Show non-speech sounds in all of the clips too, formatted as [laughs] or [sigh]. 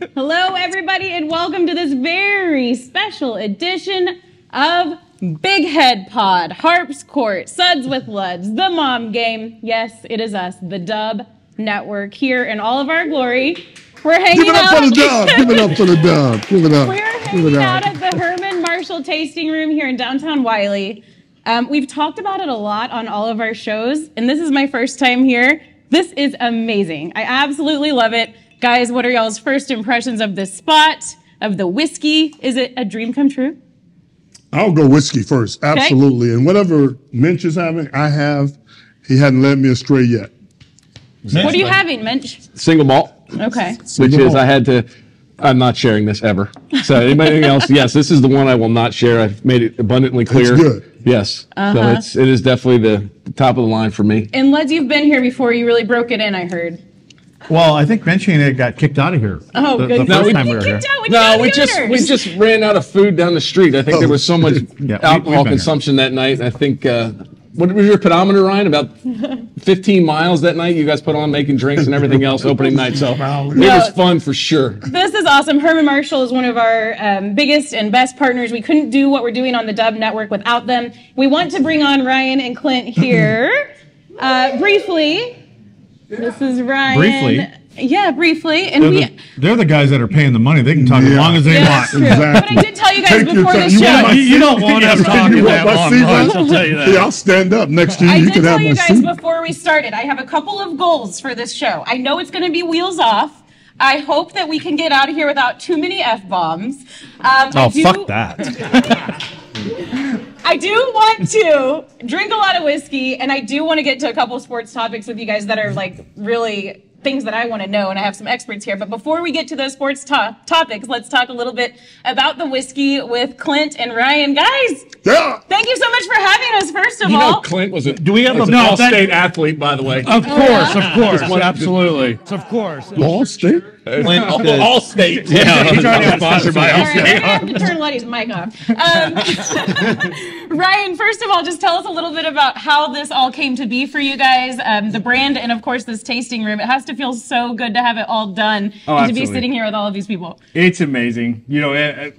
Hello, everybody, and welcome to this very special edition of Big Head Pod, Harps Court, Suds with Luds, The Mom Game. Yes, it is us, the Dub Network, here in all of our glory. We're hanging Give it up out. for the dub. [laughs] Give it up for the dub. Give it up. We're hanging out at the Herman Marshall Tasting Room here in downtown Wylie. Um, we've talked about it a lot on all of our shows, and this is my first time here. This is amazing. I absolutely love it. Guys, what are y'all's first impressions of this spot, of the whiskey? Is it a dream come true? I'll go whiskey first. Absolutely. And whatever Mench is having, I have. He hadn't led me astray yet. What are you having, Mench? Single malt, Okay. which is I had to. I'm not sharing this ever. So anybody [laughs] else? Yes, this is the one I will not share. I've made it abundantly clear. It's good. Yes. Uh-huh. So it's it is definitely the, the top of the line for me. And Luds, you've been here before. You really broke it in, I heard. Well, I think mentioning it got kicked out of here. Oh, the, good. the No, first we- time You we were here. kicked out when you No, we the just we just ran out of food down the street. I think there was so much [laughs] we've alcohol been consumption that night. I think uh, what was your pedometer, Ryan? About [laughs] 15 miles that night. You guys put on making drinks and everything else opening night. So it was fun for sure. This is awesome. Herman Marshall is one of our um, biggest and best partners. We couldn't do what we're doing on the Dub Network without them. We want to bring on Ryan and Clint here. [laughs] Uh, briefly, this is Ryan. Briefly? Yeah, briefly. And They're we. the, they're the guys that are paying the money. They can talk as long as they Yeah, want. true. Exactly. But I did tell you guys Take before the time. You show. want You- you don't want us [laughs] You talking want that long, seat, Russ, Russ? I'll tell you that. Yeah, I'll stand up next to you. I you did can tell have you guys seat. before we started. I have a couple of goals for this show. I know it's going to be wheels off. I hope that we can get out of here without too many f bombs. Um, Oh, do- fuck that. [laughs] I do want to drink a lot of whiskey, and I do want to get to a couple sports topics with you guys that are like really things that I want to know, and I have some experts here. But before we get to those sports to- topics, let's talk a little bit about the whiskey with Clint and Ryan. Guys, Yeah. thank you so much for having us. First of You know, all, Clint was a Do we have a- an no, all-state athlete, by the way. Of course, of course, Just wanted to- absolutely. Of course. Ball state. all, all state. Yeah, he's already sponsored by All right, we're gonna have to turn Letty's mic off. Um, [laughs] Ryan, first of all, just tell us a little bit about how this all came to be for you guys, um, the brand, and of course this tasting room. It has to feel so good to have it all done Oh, and to be sitting here with all of these people. It's amazing. You know, uh, uh,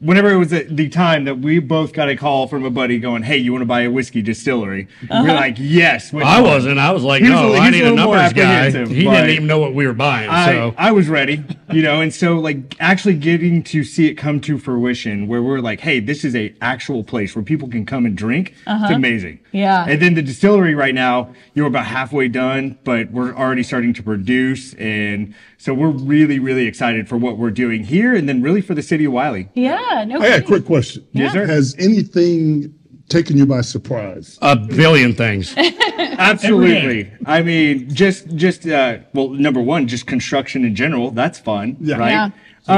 whenever it was the, the time that we both got a call from a buddy going, "Hey, you want to buy a whiskey distillery?" Uh-huh. We're like, "Yes." which I one?" wasn't. I was like, He was no, a- I he's need a a more numbers guy. He didn't even know what we were buying. I, so I was ready, you know, and so like actually getting to see it come to fruition, where we're like, "Hey, this is a actual place where people can come and drink." It's amazing. Uh-huh. Yeah. And then the distillery right now, you're about halfway done, but we're already starting to produce, and so we're really, really excited for what we're doing here, and then really for the city of Wylie. Yeah, no. I had a quick question. Yes, sir. Has anything taken you by surprise? a billion things. [laughs] Absolutely. I mean, just just uh, well, number one, just construction in general. That's fun, Yeah. right? Yeah.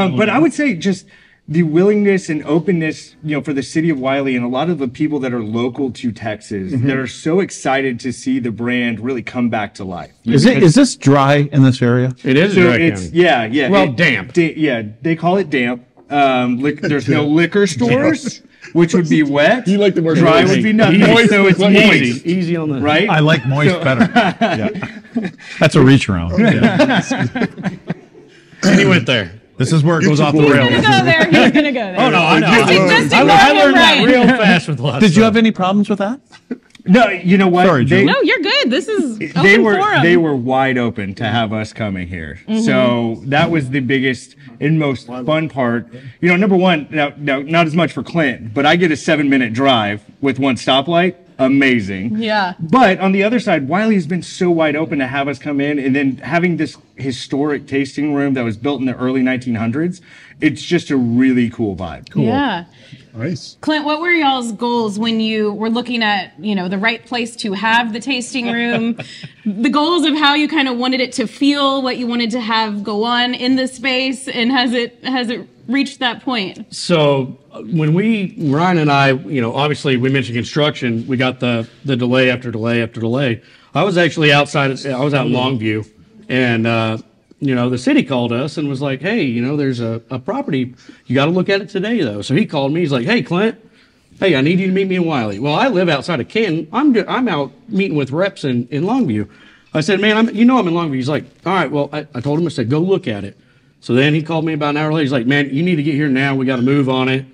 Um, but I would say just the willingness and openness, you know, for the city of Wylie and a lot of the people that are local to Texas Mm-hmm. that are so excited to see the brand really come back to life. Is it is this dry in this area? It is So dry it's yeah, yeah. Well, it- damp. da- yeah, they call it damp. Um, lic- there's no [laughs] liquor stores, which would be wet. You like the word dry moist. would be nothing. Moist so it's moist, easy, easy on the right? I like moist better. [laughs] Yeah. That's a reach around. And [laughs] he went there. This is where it Get goes off the boy. He's rails. gonna go there. He's gonna go there. Oh no, I know. Just- I, just I, ignore I him, learned that real fast with last. Did you have any problems with that? No, you know what? Sorry, they, No, you're good. This is open they were forum. they were wide open to have us coming here. Mm-hmm. So that was the biggest and most fun part. You know, number one, now, now not as much for Clint, but I get a seven minute drive with one stoplight. Amazing. Yeah. But on the other side, Wylie's been so wide open to have us come in and then having this historic tasting room that was built in the early 1900s. It's just a really cool vibe. Cool. Yeah. Nice. Clint, what were y'all's goals when you were looking at, you know, the right place to have the tasting room? [laughs] the goals of how you kind of wanted it to feel, what you wanted to have go on in the space, and has it has it reached that point? So uh, when we Ryan and I, you know, obviously we mentioned construction. We got the the delay after delay after delay. I was actually outside. I was out in Longview, and uh, you know the city called us and was like, "Hey, you know, there's a, a property. You got to look at it today, though." So he called me. He's like, "Hey, Clint." Hey, I need you to meet me in Wylie. Well, I live outside of Canton. I'm I'm out meeting with reps in, in Longview. I said, man, I'm you know I'm in Longview. He's like, all right. Well, I, I told him I said, go look at it. So then he called me about an hour later. He's like, "Man, you need to get here now. We got to move on it."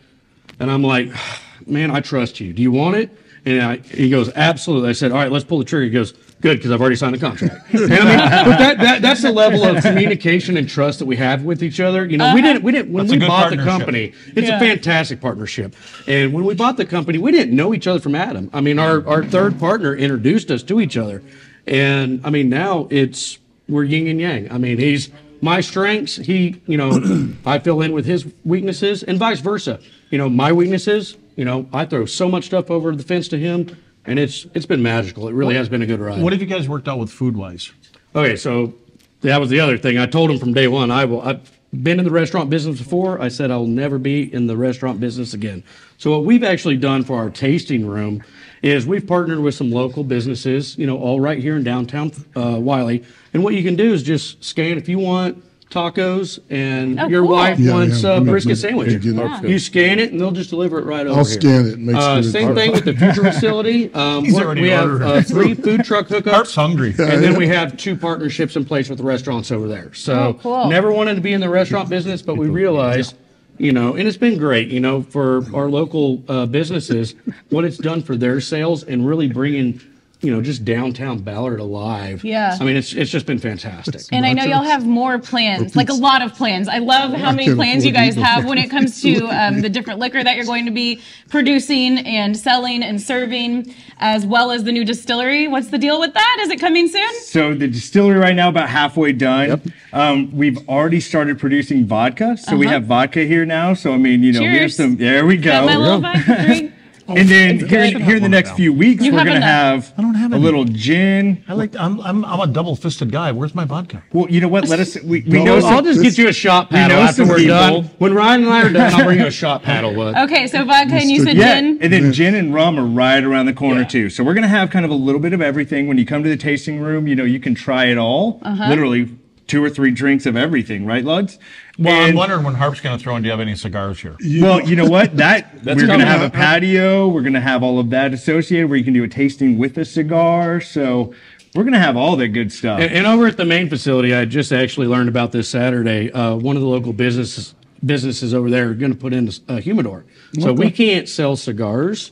And I'm like, [sighs] "Man, I trust you. Do you want it?" And I, he goes, "Absolutely." I said, "All right, let's pull the trigger." He goes, "Good, because I've already signed the contract." [laughs] And I mean, but that, that that's the level of communication and trust that we have with each other. You know, we didn't we didn't when we bought the company. It's Yeah. a fantastic partnership. And when we bought the company, we didn't know each other from Adam. I mean, our our third partner introduced us to each other, and I mean now it's we're yin and yang. I mean, he's my strengths. He, you know, [clears throat] I fill in with his weaknesses, and vice versa. You know, my weaknesses. You know, I throw so much stuff over the fence to him, and it's it's been magical. It really has been a good ride. What have you guys worked out with food wise? Okay, so that was the other thing. I told him from day one. I will. I've been in the restaurant business before. I said I will never be in the restaurant business again. So what we've actually done for our tasting room is we've partnered with some local businesses. You know, all right here in downtown uh, Wylie. And what you can do is just scan if you want tacos and Oh, your cool. wife Yeah, wants yeah, uh, I'm brisket gonna- sandwich. yeah. You scan it and they'll just deliver it right over I'll here. scan it. Make Uh, sure same thing with the future [laughs] facility. Um, He's we're- already we have uh, three food truck hookups. Harp's hungry. And then we have two partnerships in place with the restaurants over there. So Oh, cool. never wanted to be in the restaurant business, but we realized, you know, and it's been great, you know, for our local uh, businesses, what it's done for their sales and really bringing, you know, just downtown Ballard alive. Yeah. I mean, it's it's just been fantastic. And I know y'all have more plans, like a lot of plans. I love how many plans you guys have when it comes to um, the different liquor that you're going to be producing and selling and serving, as well as the new distillery. What's the deal with that? Is it coming soon? So the distillery right now about halfway done. Um, we've already started producing vodka, so we Uh-huh. have vodka here now. So I mean, you know, we have some. There we Got my go. little vodka drink. And then here, here in the next few weeks, You we're have gonna enough. have, I don't have a any. little gin. I like. I'm. I'm. I'm a double fisted guy. Where's my vodka? Well, you know what? Let us. We, we No, know I'll some, I'll just get you a shot paddle know after some we're people. done. When Ryan and I are done, I'll bring you a shot [laughs] paddle. With. Okay, so vodka and you said Yeah, gin. and then gin and rum are right around the corner Yeah. too. So we're gonna have kind of a little bit of everything. When you come to the tasting room, you know you can try it all. Uh-huh. Literally two or three drinks of everything, right, Luds? Well, I'm wondering when Harp's going to throw in. Do you have any cigars here? Well, you know what? That [laughs] we're gonna have a patio. We're gonna have all of that associated where you can do a tasting with a cigar. So we're gonna have all that good stuff. And, and over at the main facility, I just actually learned about this Saturday. Uh, one of the local businesses businesses over there are going to put in a humidor, so we can't sell cigars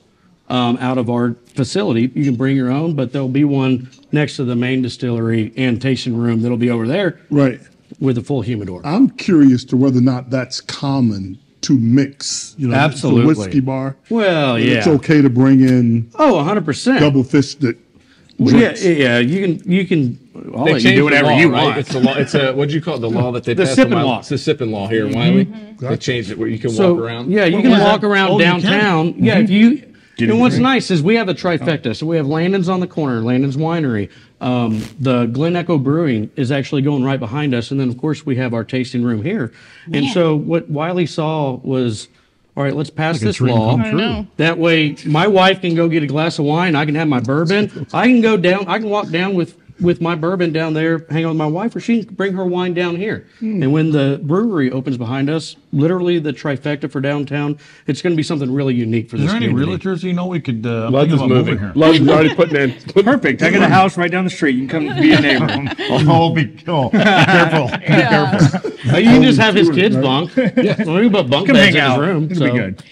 um, out of our facility. You can bring your own, but there'll be one next to the main distillery and tasting room that'll be over there Right. with a full humidor. I'm curious to whether or not that's common to mix. You know, Absolutely. The whiskey bar. Well, yeah. It's okay to bring in Oh, 100 percent. double fisted Yeah, drinks. yeah. You can you can. I'll They let you changed do whatever the law, you right? want. It's the law. It's a what do you call it? The law that they The passed. sipping in Wylie? law. It's the sipping law here in Wylie. They changed it where you can So walk around. yeah, you What can walk that? around Oh, you can? downtown. Yeah, if you. Get and what's drink. nice is we have a trifecta. So we have Landon's on the corner, Landon's Winery. Um, the Glen Echo Brewing is actually going right behind us, and then of course we have our tasting room here. And so what Wylie saw was, all right, let's pass a this law. come I know. That way, my wife can go get a glass of wine. I can have my bourbon. [laughs] I can go down. I can walk down with with my bourbon down there, hang out with my wife, or she can bring her wine down here. And when the brewery opens behind us, literally the trifecta for downtown, it's going to be something really unique for Is this there any community. realtors you know we could? Uh, Love thinking is moving. moving here. Love is already [laughs] putting in. Perfect. I got a house right down the street. You can come be a neighbor. [laughs] [laughs] oh, be oh, be careful. Be careful. You can just have his kids bunk. Yeah, we can put bunk Come beds in his room. It'll so. be good.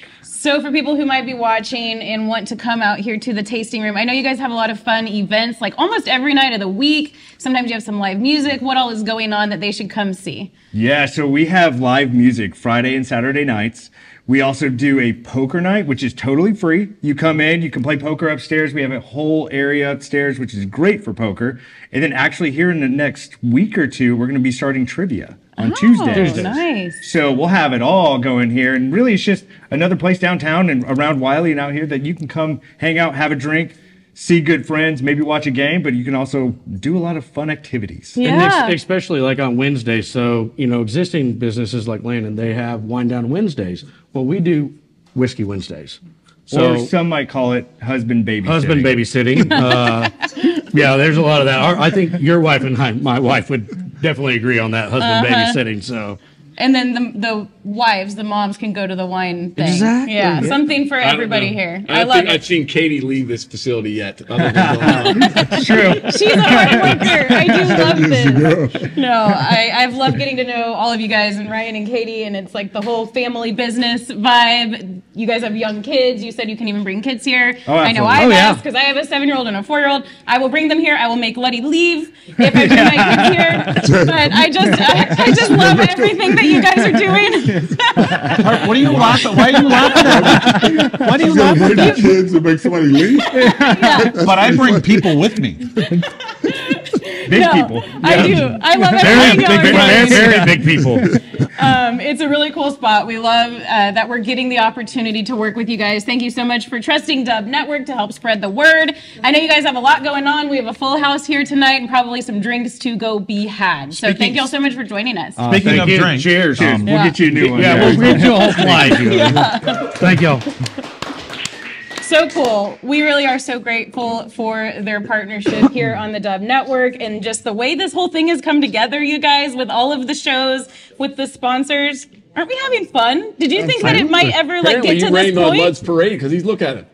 So, for people who might be watching and want to come out here to the tasting room, I know you guys have a lot of fun events, like almost every night of the week. Sometimes you have some live music. What all is going on that they should come see? Yeah, so we have live music Friday and Saturday nights. We also do a poker night, which is totally free. You come in, you can play poker upstairs. We have a whole area upstairs, which is great for poker. And then actually here in the next week or two, we're going to be starting trivia on Tuesdays. Oh, nice. So we'll have it all going here. And really, it's just another place downtown and around Wylie and out here that you can come hang out, have a drink, see good friends, maybe watch a game, but you can also do a lot of fun activities. And Yeah. ex- especially like on Wednesdays. So, you know, existing businesses like Landon, they have wine down Wednesdays. Well, we do whiskey Wednesdays. So or some might call it husband baby. husband babysitting. Uh, [laughs] yeah, there's a lot of that. Our- I think your wife and I, my wife would definitely agree on that husband Uh-huh. babysitting. So And then the the wives, the moms, can go to the wine thing. Exactly, Yeah, yeah. something for everybody know. here. I, I love think it. I've seen Katie leave this facility yet. other than [laughs] going- True. She's a hard worker. I do love Yes, this. No, I, I've loved getting to know all of you guys and Ryan and Katie, and it's like the whole family business vibe. You guys have young kids. You said you can even bring kids here. Oh, I know. I've Oh, yeah. asked because I have a seven year old and a four year old. I will bring them here. I will make Letty leave if I bring my [laughs] kids here. But I just, I, [laughs] I just love everything that you guys are doing. [laughs] What are you laughing? Why are you laughing at me? Why do you You gotta laugh bring at the kids and make somebody leave. But I bring people with me. [laughs] Big No, people. I do. I love Very big, going very, very big people. [laughs] Um, it's a really cool spot. We love uh, that we're getting the opportunity to work with you guys. Thank you so much for trusting Dub Network to help spread the word. I know you guys have a lot going on. We have a full house here tonight and probably some drinks to go be had. So thank you all so much for joining us. Speaking of drinks, Cheers. Cheers. um, we'll Yeah. get you a new one. Yeah, we'll get you a whole [laughs] flight. Thank you. So cool. We really are so grateful for their partnership here on the Dub Network and just the way this whole thing has come together, you guys, with all of the shows, with the sponsors. Aren't we having fun? Did you think that it might ever like Apparently, get to you this rained on point? Lud's parade because he's look at it.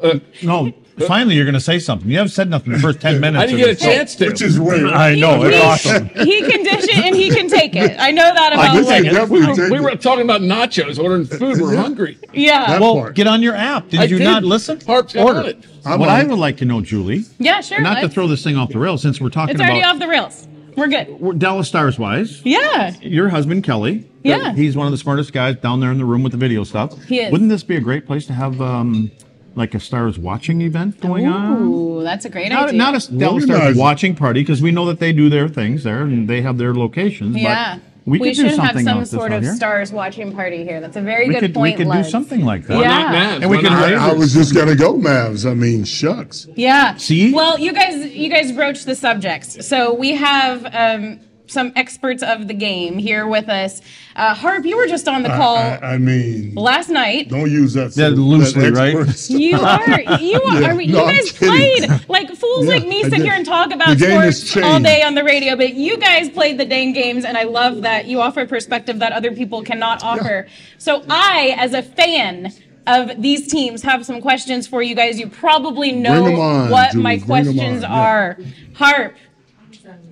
Uh, no, finally you're going to say something. You haven't said nothing the first 10 [laughs] minutes. I didn't get a chance to. Which is rare. I know, it's he, awesome. [laughs] He can dish it and he can take it. I know that about guess I Logan. definitely we, take we it. were talking about nachos, ordering food. We're hungry. Yeah. That Well, part. get on your app. Did I you did. not listen? Harp's got Order. it. I'm what on I would like to know, Julie, yeah, sure. not to let's- throw this thing off the rails, since we're talking about it's already about off the rails. We're good. we're Dallas Stars wise, Yeah. your husband Kelly. Yeah. he's one of the smartest guys down there in the room with the video stuff. He is. Wouldn't this be a great place to have um, like a Stars watching event going on? Ooh, that's a great Not, idea. not a Dallas Stars it. watching party because we know that they do their things there and they have their locations. yeah. but we could do should have some sort of here. stars watching party here. That's a very We good could, we point. could do something like that. Yeah. Not Mavs. And we Why can not raise- I, I was just gonna go Mavs. I mean, shucks. Yeah. See? Well, you guys, you guys broached the subjects. So we have um, some experts of the game here with us. Uh, Harp, you were just on the call I, I mean, last night. don't use that. Yeah, loosely, that right? [laughs] You are, you are. Yeah, you no, I'm guys played like fools Yeah, like me sit here and talk about The game has sports all day on the radio, but you guys played the dang games, and I love that you offer a perspective that other people cannot offer. So I, as a fan. Of these teams, have some questions for you guys. You probably know on, what Julie, my bring 'em questions on, yeah. are. Harp,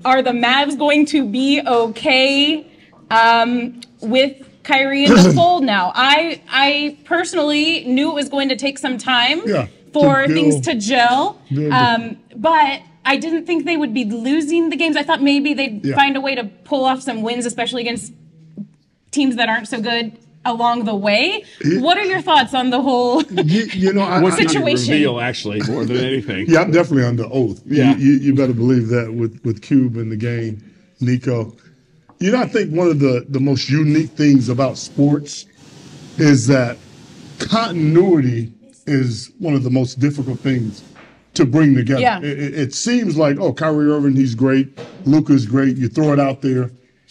are the Mavs going to be okay um, with Kyrie in the fold now? I I personally knew it was going to take some time Yeah, for to things to gel, um, but I didn't think they would be losing the games. I thought maybe they'd Yeah. find a way to pull off some wins, especially against teams that aren't so good along the way. What are your thoughts on the whole? [laughs] You, you know, I, What's I, the Situation. reveal, actually, more than anything. Yeah, I'm definitely under oath. Yeah. You, you, you better believe that with, with Cube in the game, Nico. You know, I think one of the, the most unique things about sports is that continuity is one of the most difficult things to bring together. Yeah. It, it- it seems like, oh, Kyrie Irving, he's great. Luka's great. You throw it out there,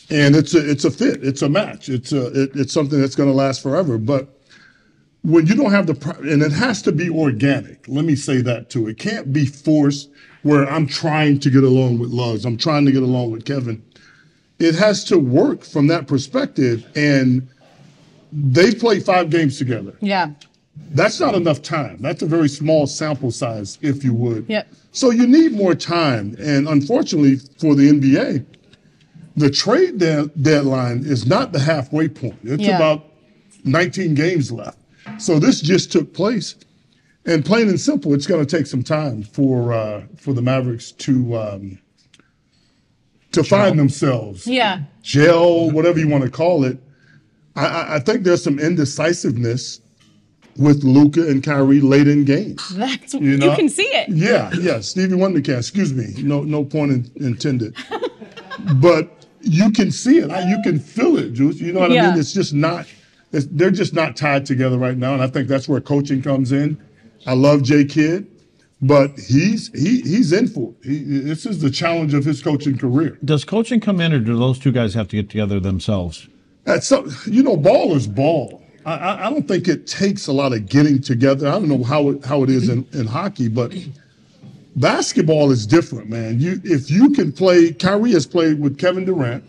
and it's a it's a fit. It's a match. It's a it, it's something that's going to last forever. But when you don't have the and it has to be organic. Let me say that too. It can't be forced where I'm trying to get along with Luds, I'm trying to get along with Kevin. It has to work from that perspective. And they played five games together. yeah, That's not enough time. That's a very small sample size, if you would. Yep. So you need more time. And unfortunately for the NBA, the trade de- deadline is not the halfway point. It's Yeah. about 19 games left. So this just took place. And plain and simple, it's going to take some time for uh, for the Mavericks to um, to find themselves yeah, gel, whatever you want to call it. I- I, I think there's some indecisiveness with Luka and Kyrie late in games. that's you, You can see it. Yeah, yeah. Stevie Wonder can. Excuse me. No, no point in, intended. [laughs] but you can see it. I- You can feel it, Juice. You know what I mean? It's just not. It's, they're just not tied together right now, and I think that's where coaching comes in. I love Jay Kidd, but he's he he's in for it. He, this is the challenge of his coaching career. Does coaching come in, or do those two guys have to get together themselves? That's so, you know, ball is ball. I, I, I don't think it takes a lot of getting together. I don't know how it how it is in, in hockey, but basketball is different, man. You if you can play, Kyrie has played with Kevin Durant.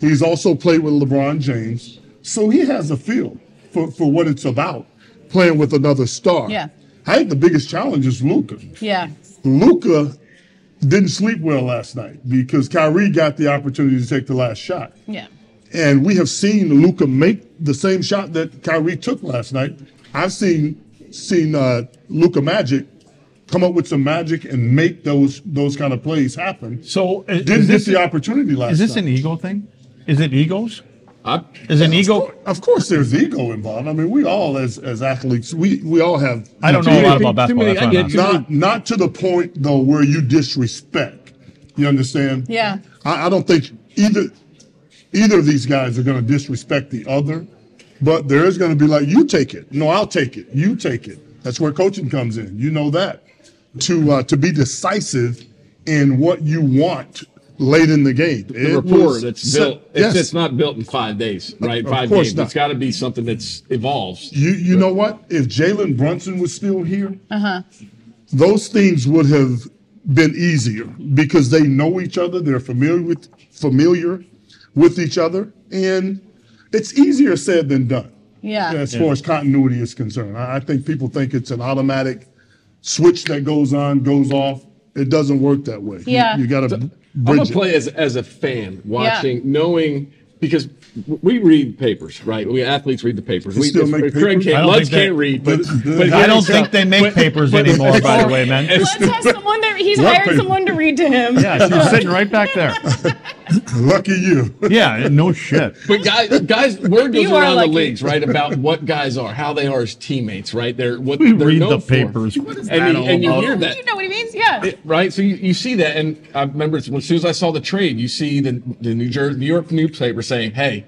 He's also played with LeBron James, so he has a feel for, for what it's about playing with another star. Yeah. I think the biggest challenge is Luka. Yeah. Luka didn't sleep well last night because Kyrie got the opportunity to take the last shot. Yeah. And we have seen Luka make the same shot that Kyrie took last night. I've seen seen uh, Luka Magic come up with some magic and make those those kind of plays happen. So is, Didn't is get this the opportunity last is this night. an ego thing? Is it egos? I, Is an ego? Of course, there's ego involved. I mean, we all, as as athletes, we we all have. I don't know a lot people- about too basketball. many- That's I get I'm you. asking. Not not to the point though where you disrespect. You understand? Yeah. I, I don't think either either of these guys are going to disrespect the other, but there is going to be like, you take it. No, I'll take it. You take it. That's where coaching comes in. You know that to uh, to be decisive in what you want late in the game. the rapport that's built. It's, yes. it's not built in five days, right? Of five course games. not. It's got to be something that's evolves. You you know what? If Jalen Brunson was still here, uh-huh. those things would have been easier because they know each other. They're familiar with familiar with each other, and it's easier said than done. Yeah. As far as continuity is concerned, I I think people think it's an automatic switch that goes on, goes off. It doesn't work that way. Yeah. you, got to I'm gonna it. play as as a fan, watching, knowing because we read papers, right? We athletes read the papers. we still make papers? I can't, don't Luds can't read, but, but- but I don't think they make but- papers but- anymore, by the way, man. Let's have someone that he's What hired paper? someone to read to him. Yeah, she's sitting right back there. [laughs] [laughs] Lucky you. Yeah, no shit. But guys, guys, word goes You around the leagues, right, about what guys are, how they are as teammates, right? They're what We they're read known the for. papers. and What is you, that all and you hear that. You know what he means? Yeah. right? So you, you see that, and I remember as soon as I saw the trade, you see the the New Jersey, New York newspaper saying, "Hey,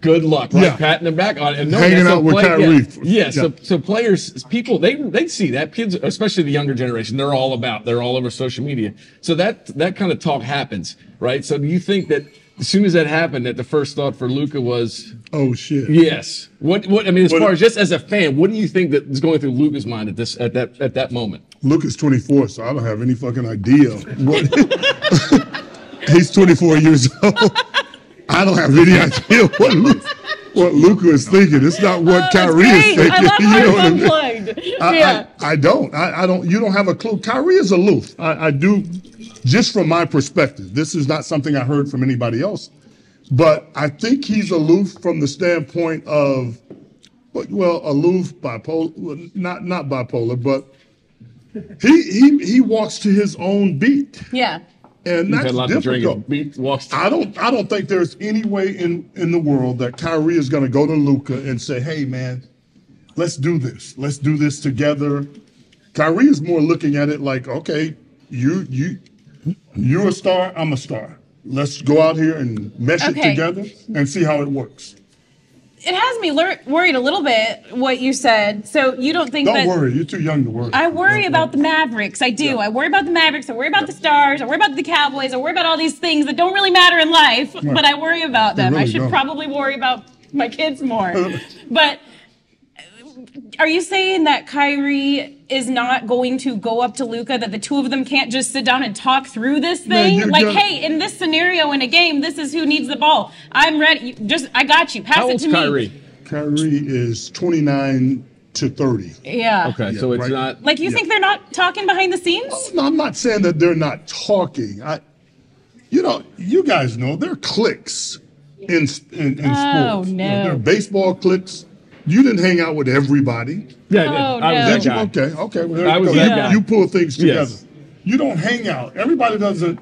good luck," right? Yeah. Patting them back on, it. and no, Hanging that's out a with play- Kyrie. Yeah, yeah, So so players, people, they they see that kids, especially the younger generation, they're all about. They're all over social media. So that that kind of talk happens, right? So do you think that as soon as that happened, that the first thought for Luka was, Oh shit. yes? What what I mean, as What- far as just as a fan, what do you think that is going through Luka's mind at this at that at that moment? Luka's 24, so I don't have any fucking idea. What, [laughs] he's 24 years old. [laughs] I don't have any idea what Luke, what Luka is thinking. It's not what Oh, Kyrie is thinking. I love you how know what I mean? unplugged. I, yeah. I, I don't. I, I don't. You don't have a clue. Kyrie is aloof. I, I do, just from my perspective. This is not something I heard from anybody else, but I think he's aloof from the standpoint of, well, aloof, bipolar, not not bipolar, but he he he walks to his own beat, yeah. He's and had that's a lot to drink. difficult. Beat walks. I don't I don't think there's any way in in the world that Kyrie is going to go to Luka and say, "Hey man, let's do this. Let's do this together." Kyrie is more looking at it like, "Okay, you you you're a star, I'm a star. Let's go out here and mesh Okay. it together and see how it works." It has me lur- worried a little bit what you said. So you don't think Don't that worry, you're too young to worry. I worry about the Mavericks. I do. I worry about the Mavericks. I worry about the Stars. I worry about the Cowboys. I worry about all these things that don't really matter in life, but I worry about them. I really should don't. probably worry about my kids more. [laughs] but are you saying that Kyrie is not going to go up to Luka? That the two of them can't just sit down and talk through this thing? you're like, gonna- hey, in this scenario in a game, this is who needs the ball. I'm ready. Just, I got you. Pass How it old's to me. Kyrie? Kyrie is 29 to 30. Yeah. Okay, so it's right. not. Like, you think they're not talking behind the scenes? No, I'm not saying that they're not talking. I, you know, you guys know they're cliques in in, in Oh, sports. You know, no. there are baseball cliques. You didn't hang out with everybody. Yeah, Oh, I was no. that guy. Okay, okay. Well, I you was that you, guy. you pull things together. Yes. You don't hang out. Everybody doesn't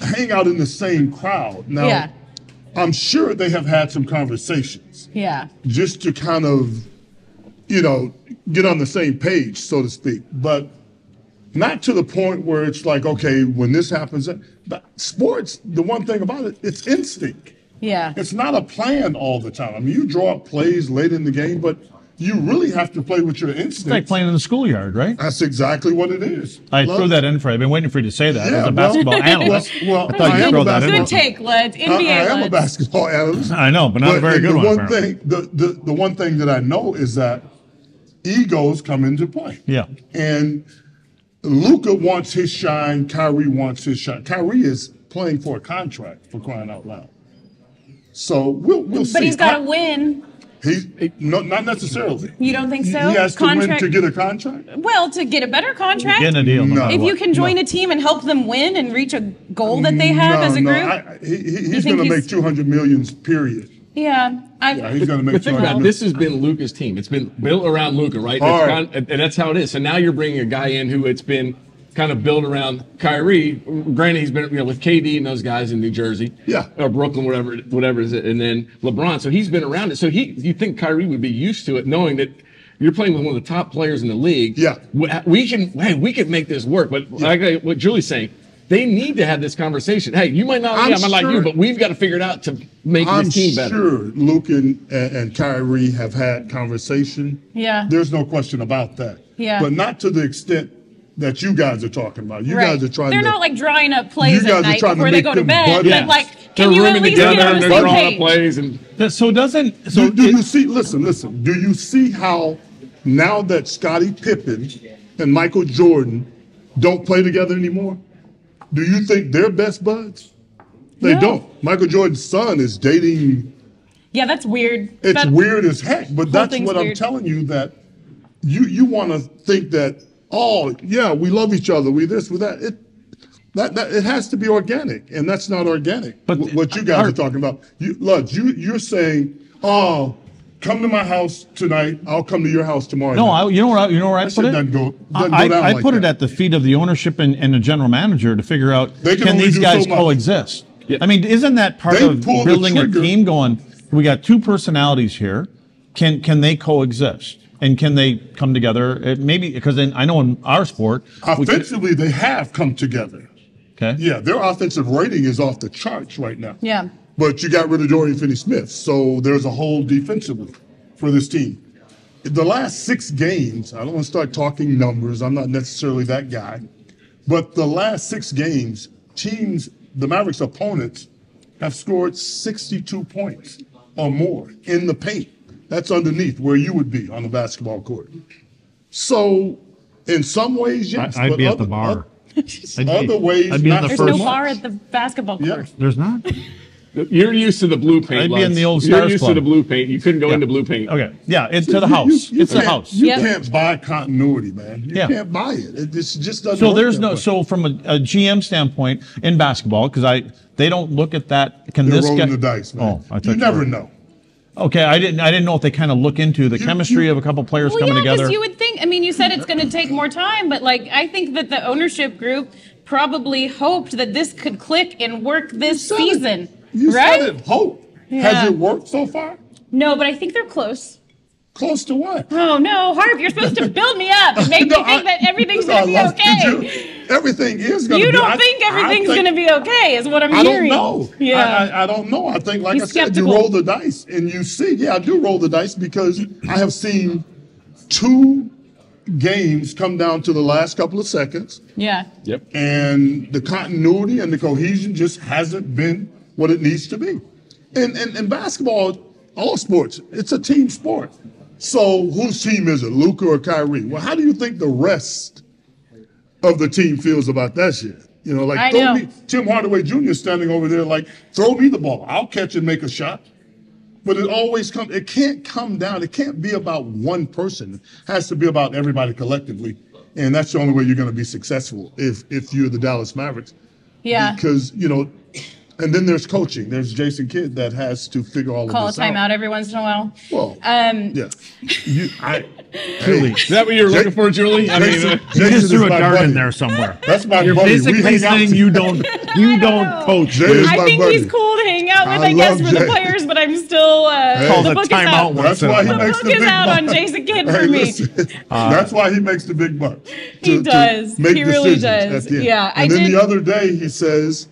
hang out in the same crowd. Now, Yeah. I'm sure they have had some conversations Yeah. just to kind of, you know, get on the same page, so to speak. But not to the point where it's like, okay, when this happens, but sports, the one thing about it, it's instinct. Yeah. It's not a plan all the time. I mean, you draw up plays late in the game, but you really have to play with your It's like playing in the schoolyard, right? That's exactly what it is. I Love- threw that in for you. I've been waiting for you to say that Yeah, as a well- basketball analyst. Well, I thought I you'd am throw a that in. Good basketball- take, Luds. I, NBA I am a basketball analyst. I know, but not a very the, good the one. one apparently. thing, the, the, the one thing that I know is that egos come into play. Yeah. And Luka wants his shine. Kyrie wants his shine. Kyrie is playing for a contract for crying out loud. So we'll we'll see. But he's got to win. He no, not necessarily. You don't think so? He has to Contract- win to get a contract. Well, to get a better contract. Getting a deal. no No. if you can join No. a team and help them win and reach a goal that they have no, as a no, group. I, he, he- he's going to make two hundred millions. Period. yeah, I, Yeah, he's going to make But two think about this has been Luka's team. It's been built around Luka, right? It's Hard. gone- and and that's how it is. So now you're bringing a guy in who it's been kind of built around Kyrie. Granted, he's been you know with KD and those guys in New Jersey, Yeah. or Brooklyn, whatever, whatever is it, and then LeBron. So he's been around it. So he, you think Kyrie would be used to it, knowing that. You're playing with one of the top players in the league. Yeah. we, we can. Hey, we can make this work. But like what Julie's saying, they need to have this conversation. Hey, you might not, I'm yeah, I might like you, but we've got to figure it out to make I'm this team better. sure Luke and, and, and Kyrie have had conversation. Yeah. There's no question about that. Yeah. But not to the extent that you guys are talking about. You right. guys are trying They're to. not like drawing up plays You at guys are night trying to before they go to bed. buddies. But like, They're can you at rooming least get together. on the They're same drawing up page? plays and. That- So doesn't so do, do it- you see? Listen, listen. Do you see how now that Scottie Pippen and Michael Jordan don't play together anymore? Do you think they're best buds? They No. don't. Michael Jordan's son is dating. Yeah, that's weird. It's That- weird as heck, but that's thing's what I'm telling you. That you you want to think that oh yeah we love each other we this we that it. That, that it has to be organic, and that's not organic. But But what you guys are talking about, you, Lud, you you're saying, oh, come to my house tonight. I'll come to your house tomorrow. No. I, you know where I, you know where I That put it. doesn't go- doesn't I, go down I like put it that. at the feet of the ownership and, and the general manager to figure out They can can, these guys so coexist. Yeah. I mean, isn't that part They of building a team? Going, we got two personalities here. Can can they coexist? And can they come together? It maybe because I know in our sport, we could- Offensively, they have come together. okay, Yeah, their offensive rating is off the charts right now. Yeah. But you got rid of Dorian Finney-Smith, so there's a hole defensively for this team. The last six games, I don't want to start talking numbers. I'm not necessarily that guy, but the last six games, teams, the Mavericks' opponents, have scored 62 points or more in the paint. That's underneath where you would be on the basketball court. So, in some ways, yes. I, would but be at other- the bar. [laughs] I'd Other ways, I'd be not the There's so no bar at the basketball court. Yeah. court. There's not. You're used to the blue paint. I'd be in the old You're used Club. to the blue paint. You couldn't go Yeah. into blue paint. Okay, yeah, it's to the You- house. you it's the house. You Yep. can't buy continuity, man. You Yeah. can't buy it. It just, just doesn't. So work there's no way. so from a, a GM standpoint in basketball because I they don't look at that. Can They're this rolling guy? the dice, man. Oh, I you never were- know. Okay, I didn't I didn't know if they kind of look into the mm-hmm. chemistry of a couple players Well, coming yeah, together. because you would think. I mean, you said it's going to take more time, but like, I think that the ownership group probably hoped that this could click and work this said it. season, You right? said it. Hope. Yeah. Has it worked so far? No, but I think they're close. Close to what? Oh no, Harp! You're supposed to build me up and make [laughs] No, me think I- that everything's going to be okay. you- everything is going to You be. don't I- think I everything's think- going to be okay, is what I'm I don't know. Yeah. I, I, I don't know. I think, like He's I said, skeptical. you roll the dice and you see. Yeah, I do roll the dice because I have seen two games come down to the last couple of seconds. yeah. Yep. and the continuity and the cohesion just hasn't been what it needs to be. And and, and basketball, all sports, it's a team sport. So whose team is it, Luka or Kyrie? Well, how do you think the rest of the team feels about that shit? You know, like I throw know. me Tim Hardaway Jr. standing over there, like throw me the ball, I'll catch and make a shot. But it always comes. It can't come down. It can't be about one person. It has to be about everybody collectively, and that's the only way you're going to be successful if if you're the Dallas Mavericks. Yeah. Because you know, and then there's coaching. There's Jason Kidd that has to figure all Call a of this out. timeout every once in a while. Well, Um, yeah. You, I, [laughs] hey, Is that what you were looking for, Julie? I mean, Jason, uh, you just threw a my dart buddy. in there somewhere. That's my You're buddy. We basically hang saying you don't you don't know. coach. Jay is I think buddy. he's cool to hang out with, I I, guess, love for the players, but I'm still. Uh, Calls the a book is timeout out. once That's why he The makes book the is big out on bucks. Jason Kidd Hey, for me. listen, that's why he makes the big bucks. He does. He really does. at the end. Yeah, And then the other day he says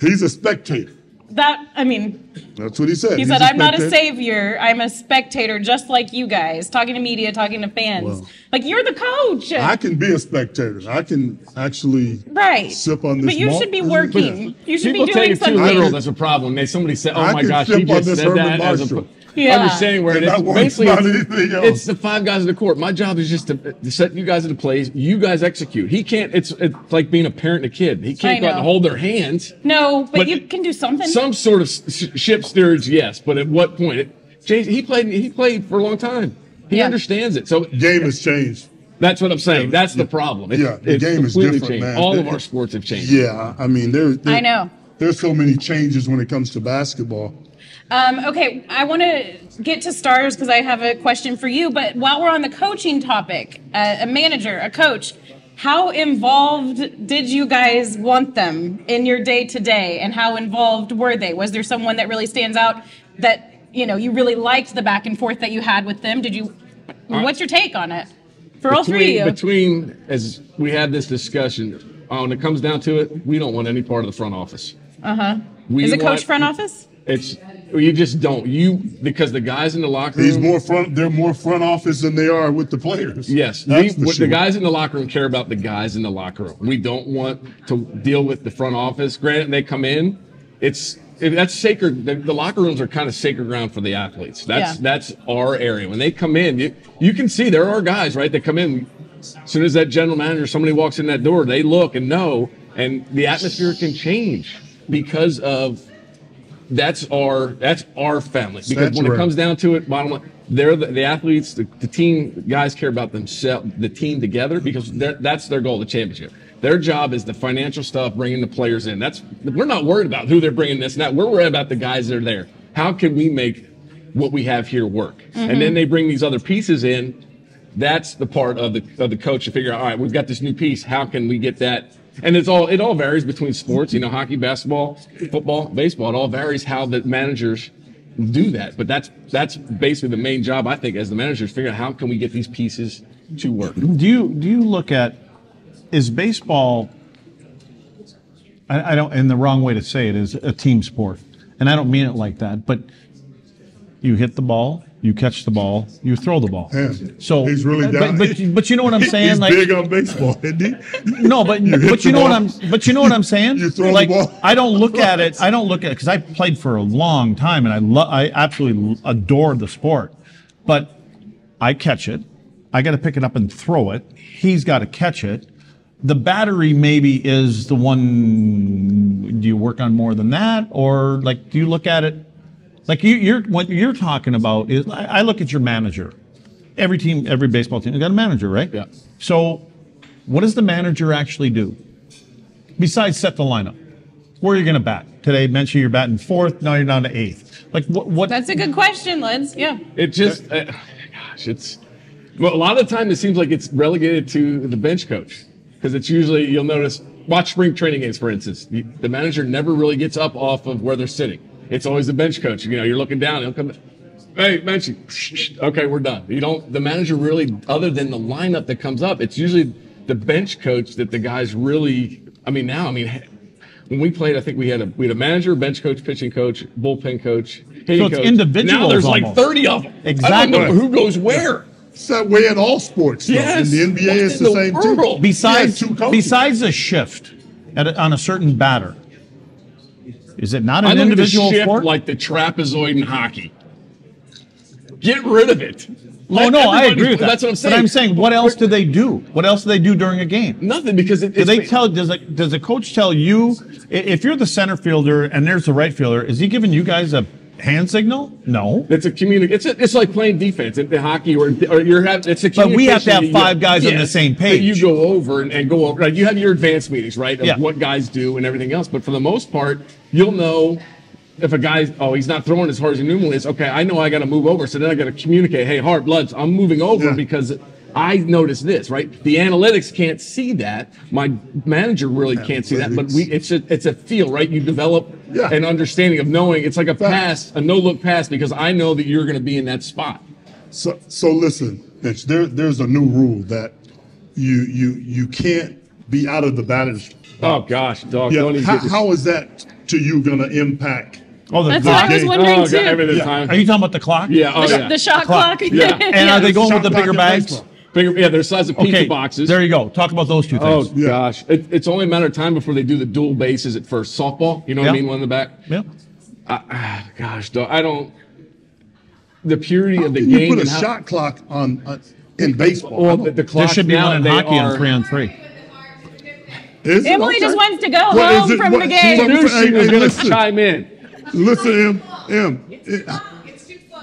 he's a spectator. That I mean, That's what he said. he He's said, "I'm not a savior. I'm a spectator, just like you guys, talking to media, talking to fans. Well. like you're the coach, I can be a spectator. I can actually right? sip on this but you malt. should be working. You should people be take doing it too something. literal. can- That's a problem. They somebody said, "Oh I my gosh, sip he just said Herman that." As a, Marshall. Yeah. understanding where it They're is. Basically, it's, it's the five guys in the court. My job is just to, to set you guys into place. You guys execute. He can't. It's it's like being a parent and a kid. He can't go out and hold their hands. No, but, But you can do something. Some sort of ship steerage, yes, but at what point? It, Jason, he played. He played for a long time. He Yeah. understands it. So Game has changed. that's what I'm saying. That's the problem. It's, Yeah, the it's game is completely different, changed. man. All of our sports have changed. Yeah, I mean, there, there- I know. There's so many changes when it comes to basketball. Um, okay, I want to get to stars because I have a question for you. But while we're on the coaching topic, uh, a manager, a coach, how involved did you guys want them in your day to day, and how involved were they? Was there someone that really stands out that you know you really liked the back and forth that you had with them? Did you? What's your take on it for all three of you? between as we had this discussion, uh, when it comes down to it, we don't want any part of the front office. Uh huh. Is it coach front office? It's you just don't you because the guys in the locker room. He's more front. They're more front office than they are with the players. Yes, That's we, sure. the guys in the locker room care about the guys in the locker room. We don't want to deal with the front office. Granted, they come in, it's that's sacred. The, the locker rooms are kind of sacred ground for the athletes. That's Yeah. that's our area. When they come in, you, you can see there are guys right that come in. As soon as that general manager, somebody walks in that door, they look and know, and the atmosphere can change because of that's our that's our family. Because when it comes down to it, bottom line, they're the, the athletes, the, the team guys care about themselves, the team together because that's their goal, the championship. Their job is the financial stuff, bringing the players in. That's we're not worried about who they're bringing this and that. We're worried about the guys that are there. How can we make what we have here work? And mm-hmm. then they bring these other pieces in. That's the part of the of the coach to figure out. All right, we've got this new piece. How can we get that? And it's all it all varies between sports. You know, hockey, basketball, football, baseball. It all varies how the managers do that. But that's that's basically the main job I think as the managers figure out how can we get these pieces to work. Do you do you look at is baseball? I, I don't. And the wrong way to say it is a team sport, and I don't mean it like that. But you hit the ball, you catch the ball, you throw the ball. Yeah. So He's really but, down. But, but you know what I'm saying? He's like big on baseball, isn't he? no, but You but you know what. I'm but you know what I'm saying? You throw the ball. I don't look at it. I don't look at it because I played for a long time and I lo- I absolutely adored the sport, but I catch it. I got to pick it up and throw it. He's got to catch it. The battery maybe is the one. Do you work on more than that, or like do you look at it? Like you, you're what you're talking about is I, I look at your manager. Every team, every baseball team, has got a manager, right? Yeah. So, what does the manager actually do besides set the lineup? Where are you going to bat today? Mention you're batting fourth. Now you're down to eighth. Like what? What? That's a good question, Liz. Yeah. It just, uh, gosh, it's well. A lot of the time, it seems like it's relegated to the bench coach because it's usually you'll notice. Watch spring training games, for instance. The the manager never really gets up off of where they're sitting. It's always the bench coach. You know, you're looking down. He'll come. Hey, bench. Okay, we're done. You don't. The manager really, other than the lineup that comes up, it's usually the bench coach that the guys really. I mean, now, I mean, when we played, I think we had a we had a manager, bench coach, pitching coach, bullpen coach, hitting it's coach. individuals Now there's like 30 of them. I Exactly. don't know who goes where. It's that way in all sports. though. Yes. In the NBA, What it's the, the same world? too. besides Yeah, two coaches. besides a shift at a, on a certain batter, is it not I an at the individual shift sport? like the trapezoid in hockey. Get rid of it. oh no, I agree with that. That's what I'm saying. But I'm saying, what else do they do? What else do they do during a game? Nothing because it, Do they tell? Does a does a coach tell you if you're the center fielder and there's the right fielder? Is he giving you guys a hand signal? No. It's a communi- It's a, it's like playing defense in, hockey, or, or you're have, it's a. But we have to have five guys on the same page. You go over and, and go over. Like you have your advanced meetings, right? Of Yeah. what guys do and everything else. But for the most part, you'll know if a guy, oh, he's not throwing as hard as he normally is. Okay, I know I got to move over. So then I got to communicate. Hey, hard bloods, I'm moving over Yeah. because. I noticed this, right? The analytics can't see that. My manager really can't see that, but we it's a it's a feel, right? You develop Yeah. an understanding of knowing it's like a pass, a no look pass because I know that you're going to be in that spot. So, so listen, Mitch. There, there's a new rule that you you you can't be out of the batter's. Oh gosh, dog! Yeah. Don't even How, get how is that to you going to impact? Oh, the That's clock. what I was oh, wondering oh, too. God, Yeah. time. Are you talking about the clock? yeah, oh the, yeah. the shot clock. clock. [laughs] Yeah. And are they going with the bigger in bags? Baseball. Bigger, yeah, they're the size of pizza Okay, boxes. there you go. Talk about those two Oh things. Yeah. gosh, it, it's only a matter of time before they do the dual bases at first. Softball, you know what I mean? One in the back. Yeah. Ah, gosh, dog, I don't. the purity of the you game. put a how- shot clock on uh, in baseball. Well, I the, don't- There should be now, one in hockey are, on three on three. Is? Emily Okay. just wants to go What is home it? from What- the game. on- knew Hey, she was hey, going to chime in. Listen, M, M. it-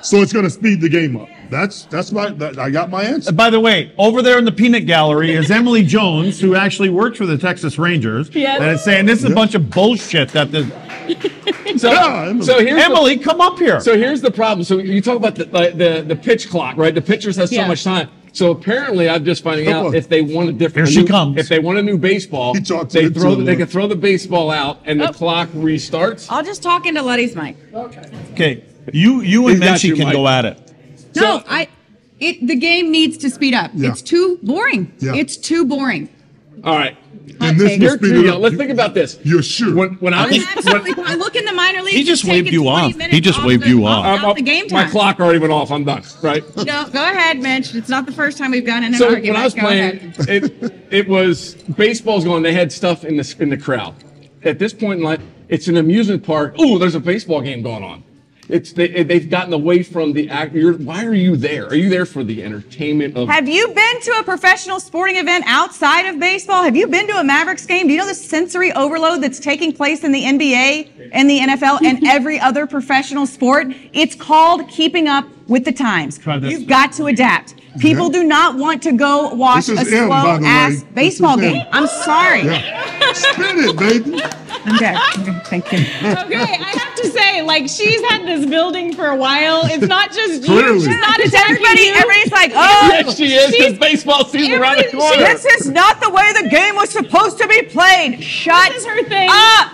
so it's going to speed the game up. That's that's my. That, I got my answer. By the way, over there in the peanut gallery is Emily Jones, who actually works for the Texas Rangers, Yes. and is saying this is a bunch of bullshit. That the [laughs] So, Yeah, Emily. so here's the- come up here. So here's the problem. So you talk about the like, the, the pitch clock, right? The pitchers have so Yeah. much time. So apparently, I'm just finding Come out on. if they want a different. Here she new- comes. If they want a new baseball, He talked to they throw. two, They can throw the baseball out, and the Oh. clock restarts. I'll just talk into Letty's mic. okay, Okay. you you and He's Menchie can Mike. go at it. No, So- I. It the game needs to speed up. Yeah. It's too boring. Yeah. It's too boring. All right, And this take. will you're too young. Let's think about this. You're sure? When when I I'm was when, I look in the minor leagues. He just waved you off. He just off waved the- you off- off. off the game my clock already went off. I'm done. Right. [laughs] No, go ahead, Mitch. It's not the first time we've gotten in an So argument. when I was Go playing, ahead. it it was baseball's going. They had stuff in the in the crowd. At this point in life, it's an amusement park. Oh, there's a baseball game going on. It's they, they've gotten away from the act. You're, why are you there? Are you there for the entertainment of? Have you been to a professional sporting event outside of baseball? Have you been to a Mavericks game? Do you know the sensory overload that's taking place in the NBA and the NFL and every other professional sport? It's called keeping up with the times. You've got to adapt. People do not want to go watch a is M, by slow the ass way. Baseball game. I'm sorry. Yeah. Spin it, baby. Okay. okay. Thank you. Okay, I have to say, like she's had this building for a while. It's not just Clearly. you. She's not It's attacking everybody, you. everybody's like, oh, yes, she is. Because baseball season around the every- corner. This is not the way the game was supposed to be played. Shut This is her thing. up.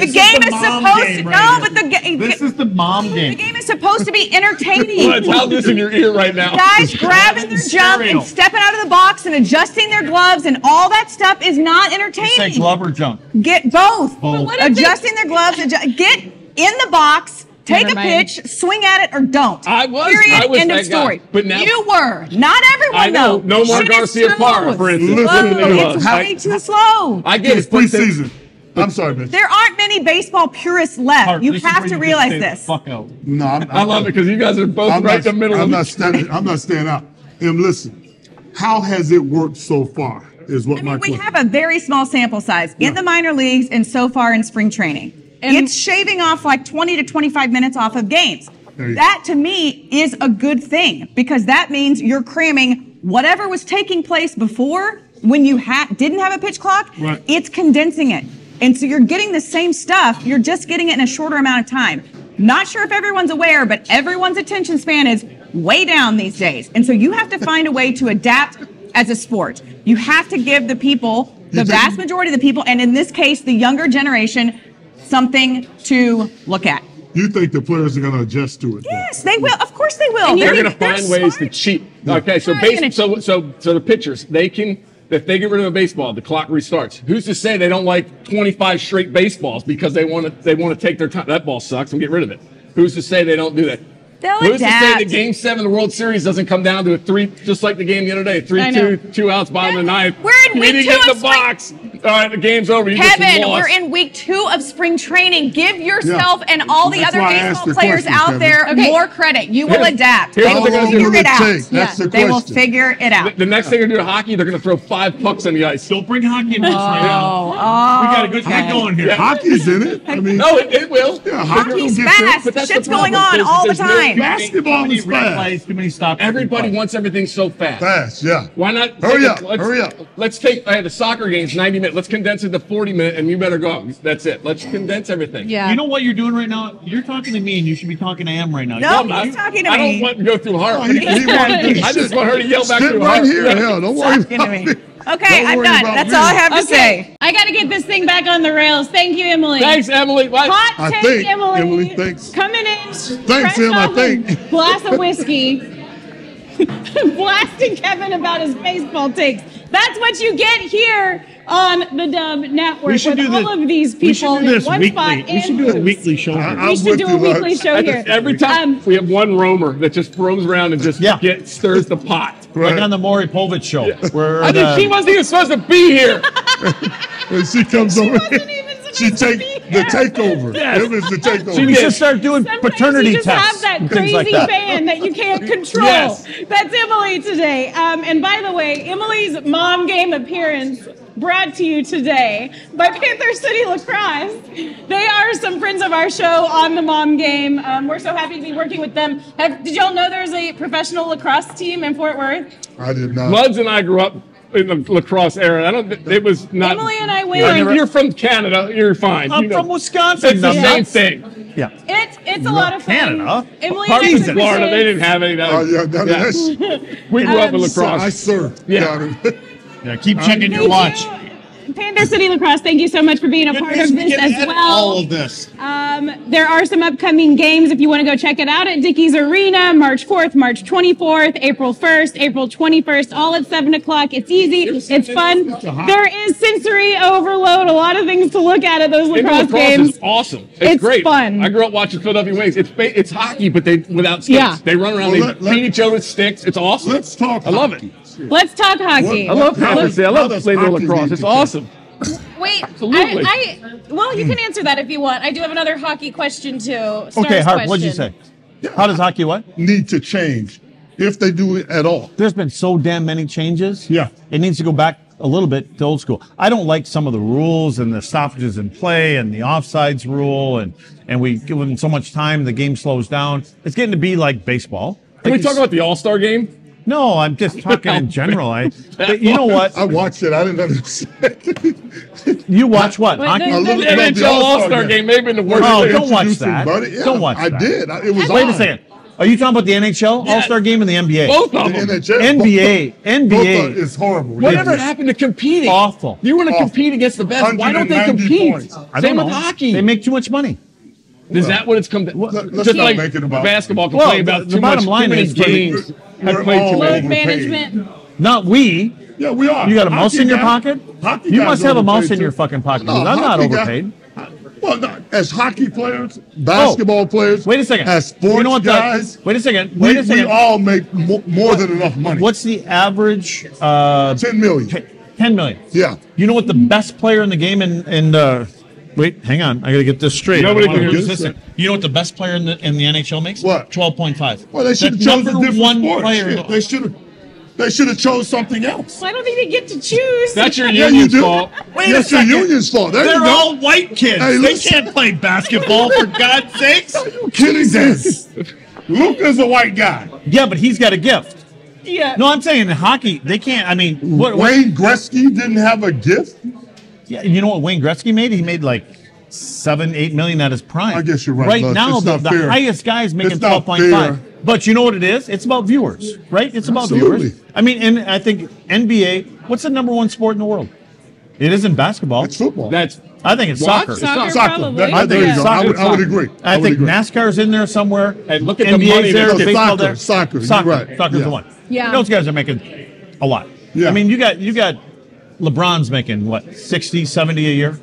The This game the is, supposed game to right no, here. but the game This is the mom the game. game is supposed to be entertaining. Let's have this in your ear right now. Guys grabbing their jump and stepping out of the box and adjusting their gloves and all that stuff is not Say entertaining. glove or junk. Get both. Both. what if Adjusting their gloves. Adju- get in the box. Take a pitch, swing at it, or don't. I was- Period. I was End of that guy. story. But now- you were. Not everyone I know. though. No more Shit is Garcia slow. Parra, for instance. Listen, Slow. Listen, It was. It's I- way too slow. I get It's it. but preseason. I'm sorry, man. There aren't many baseball purists left. Harp, you have to you realize this. Fuck out. No, I'm, I love it because you guys are both I'm right not, in the middle I'm of not it. standing. I'm not standing out. And listen. How has it worked so far? Is what I my mean, we question. have a very small sample size in the minor leagues and so far in spring training. And- it's shaving off like 20 to 25 minutes off of games. That to me is a good thing because that means you're cramming whatever was taking place before when you ha- didn't have a pitch clock, Right. it's condensing it. And so you're getting the same stuff, you're just getting it in a shorter amount of time. Not sure if everyone's aware, but everyone's attention span is way down these days. And so you have to find a way to adapt as a sport. You have to give the people, the vast majority of the people, and in this case, the younger generation, something to look at. you think the players are going to adjust to it? though? Yes, they will. Of course they will. They're They're- going to they're find ways to smart. cheat. Okay, so They're gonna base, so so so the pitchers they can if they get rid of a baseball, the clock restarts. Who's to say they don't like 25 straight baseballs because they want to they want to take their time? That ball sucks and get rid of it. Who's to say they don't do that? They'll Who's to say the game seven of the World Series doesn't come down to a three, just like the game the other day, three I know. two, two outs, bottom of the ninth. We're in week didn't two in of the spring- box. All right, the game's over. You Kevin, we're in week two of spring training. Give yourself and all the That's other why I asked baseball the players question, out Kevin. there Okay. more credit. You will Here's- adapt. here's they will figure it out. Take. That's the they will figure it out. The, the next thing they're doing hockey, they're going to throw five pucks on the ice. Don't bring hockey into this right now. Oh, oh, We got a good oh, thing going here. Hockey's in it. I mean, No, it, it will. yeah, hockey will Hockey's get fast. But that's the Shit's going on all the There's- there's no time. There. Basketball Too is fast. plays, too many stops. Everybody wants everything so fast. Fast, yeah. Why not? Hurry up, it- let's- hurry up. Let's take I had the soccer games 90 minutes. Let's condense it to 40 minutes, and you better go. That's it. Let's condense everything. Yeah. You know what you're doing right now? You're talking to me, and you should be talking to Am right now. No, I'm he's talking to I me. don't want to go through hard. Oh, he- he wanted I just want her to yell back Sit through right hard. here. Hell, don't worry Talking to about me. me. Okay, Don't I'm done. That's me. all I have to say. Okay, I got to get this thing back on the rails. Thank you, Emily. Thanks, Emily. What? Hot I take, think, Emily. Emily, thanks. Coming in. Thanks, fresh Em, I think. [laughs] Glass of whiskey. [laughs] Blasting Kevin about his baseball takes. That's what you get here on the Dub Network We should with do all this. of these We should people do this in one weekly. spot. We should do a weekly show. Here. I'm We should do a you, weekly Lux. show here. Every time Um, we have one roamer that just roams around and just Yeah. get stirs the pot. Like on the Maury Povich show, where I think the- she wasn't even supposed to be here. [laughs] When she comes over, wasn't even [laughs] supposed she to take be The takeover. It was the [laughs] takeover. We should start doing Sometimes paternity you just tests. have that crazy like that. fan that you can't control. Yes. That's Emily today. Um, and by the way, Emily's mom game appearance brought to you today by Panther City Lacrosse. They are some friends of our show on the mom game. Um, we're so happy to be working with them. Have, did y'all know there's a professional lacrosse team in Fort Worth? I did not. Muds and I grew up in the lacrosse era. I don't. It was not. Emily and I went. You're, you're from Canada. You're fine. I'm You know. from Wisconsin. It's the numbnuts. same thing. Yeah. It's it's a lot of fun. Canada? Emily Parts and I of Florida, they didn't have any of that. Oh, yeah, that, Yeah. that's, We grew up in Um, lacrosse. I served. Yeah. Yeah. Keep checking your watch. you. Panther City Lacrosse, thank you so much for being a part of this as well. All of this. Um, there are some upcoming games if you want to go check it out at Dickies Arena, March 4th, March 24th, April 1st, April 21st, all at 7 o'clock. It's easy, it's fun. There is sensory overload, a lot of things to look at at those lacrosse lacrosse games. is awesome. It's, It's great. fun. I grew up watching Philadelphia Wings. It's ba- it's hockey, but they without sticks. Yeah. They run around. Well, they let- let- beat each other with sticks. It's awesome. Let's talk. I love it. hockey. Let's talk hockey. I love How fantasy. I love how does playing hockey lacrosse. It's awesome. Wait, Absolutely. I, I, well, you can hmm. answer that if you want. I do have another hockey question too. Okay, Star's Harp, what'd you question. say? How does hockey what? Need to change if they do it at all. There's been so damn many changes. Yeah. It needs to go back a little bit to old school. I don't like some of the rules and the stoppages in play and the offsides rule and and we give them so much time the game slows down. It's getting to be like baseball. Can we talk about the All Star game? No, I'm just talking in general. I, but you know what? I watched it. I didn't understand. You watch what? Wait, Hockey? the- little The bit NHL the All All-Star game. game may have been the worst. Oh, thing. don't watch that. Buddy. Yeah, Don't watch I that. did. I- It was Wait on. a second. Are you talking about the NHL All Star game and the NBA? Both of them. NHL. NBA, Both NBA. are- is horrible. Whatever Yeah. happened to competing? Awful. You want to Awful. compete against the best. Why don't they compete? points. I Same don't with know. hockey. They make too much money. Is that what it's come to? Let- let's Just not like make it about- basketball Well, complain about the- the too much, bottom line too many is for the- games. Have played too Load many. overpaid. management. Not we. Yeah, we are. You got a mouse in your pocket? hockey You must have a mouse overpaid in your fucking pocket. No, I'm not hockey guy- overpaid. Well, no, as hockey players, basketball players. Wait a second. As sports you know what the- guys, wait a second. we, Wait a we all make mo- more than enough money. What's the average? Uh, ten million? Ten million. Yeah. You know what the best player in the game in in uh, wait, hang on, I got to get this straight. Nobody I don't can hear this. this. You know what the best player in the in the NHL makes? What? Twelve point five. Well, they should have chosen a different one sport. player. Shit, They should have. They should have chose something else. I don't think they get to choose. That's your Yeah, you union's do. fault. Wait a That's your union's fault. There They're go. all white kids. Hey, they can't play basketball for [laughs] God's sakes. Kidding this. Luka's a white guy. Yeah, but he's got a gift. yeah. No, I'm saying in hockey they can't. I mean, what, what, Wayne Gretzky didn't have a gift. Yeah, you know what Wayne Gretzky made? He made like seven, eight million at his prime. I guess you're right, Right Luds. now, It's the, the fair. highest guy is making It's twelve point five. But you know what it is? It's about viewers, right? It's about Absolutely. viewers. I mean, and I think NBA. What's the number one sport in the world? It isn't basketball. It's football. That's I think it's What? soccer. Soccer, Soccer. probably. That- I there think you go. I would, I would agree. I, would think agree. NASCAR's in there somewhere. And look at the money there. that's- baseball Soccer, there. soccer, you're Soccer. right. Soccer's Yeah. the one. Yeah. Those guys are making a lot. Yeah. I mean, you got you got LeBron's making what 60, 70 a year,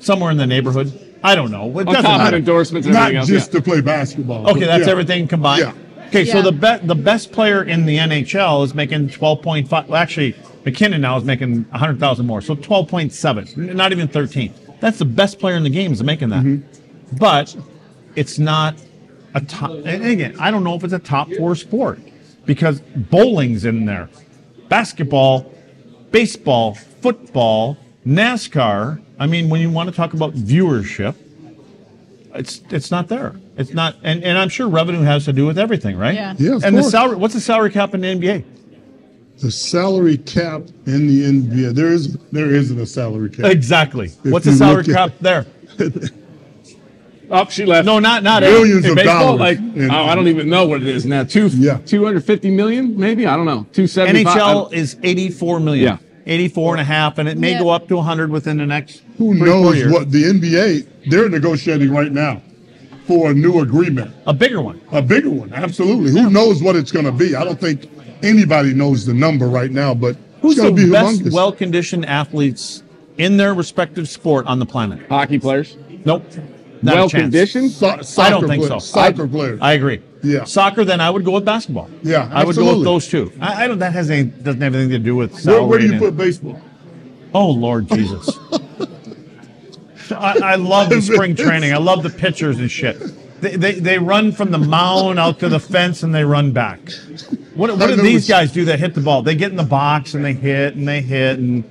somewhere in the neighborhood. I don't know. It on doesn't matter. endorsements and Not everything else. just yeah. to play basketball. Okay, but that's yeah. everything combined. Yeah. Okay, so the be- the best player in the NHL is making twelve point five. Well, actually, MacKinnon now is making hundred thousand more, so twelve point seven, not even thirteen. That's the best player in the game is making that, Mm-hmm. but it's not a top. And again, I don't know if it's a top four sport because bowling's in there, basketball, baseball, football, NASCAR. I mean, when you want to talk about viewership, it's it's not there. It's not, and, and I'm sure revenue has to do with everything, right? Yeah. Yeah, of and the salary. What's the salary cap in the NBA? The salary cap in the NBA. There is there isn't a salary cap. Exactly. What's the salary look at- cap there? [laughs] Oh, she left. No, not not Millions in of baseball, dollars. like in- oh, I don't even know what it is now. Two, Yeah. two hundred fifty million, maybe. I don't know. Two seventy five. NHL is 84 million. Yeah. 84 and a half, and it may Yeah. go up to 100 within the next Who three, four knows years. what the NBA? They're negotiating right now for a new agreement, A bigger one. a bigger one. Absolutely. Who knows what it's going to be? I don't think anybody knows the number right now, but Who's the going to be best well-conditioned athletes in their respective sport on the planet? hockey players. Nope. Not Well chance. conditioned. So- I soccer don't think players, so. Soccer I, players. I agree. Yeah. Soccer, then I would go with basketball. Yeah, I would go with those two. I, I don't. That has any doesn't have anything to do with where, salary. where do you and- put baseball? Oh Lord Jesus. [laughs] I, I love the spring training. I love the pitchers and shit. They, they, they run from the mound out to the fence and they run back. What, what do these guys do that hit the ball? They get in the box and they hit and they hit and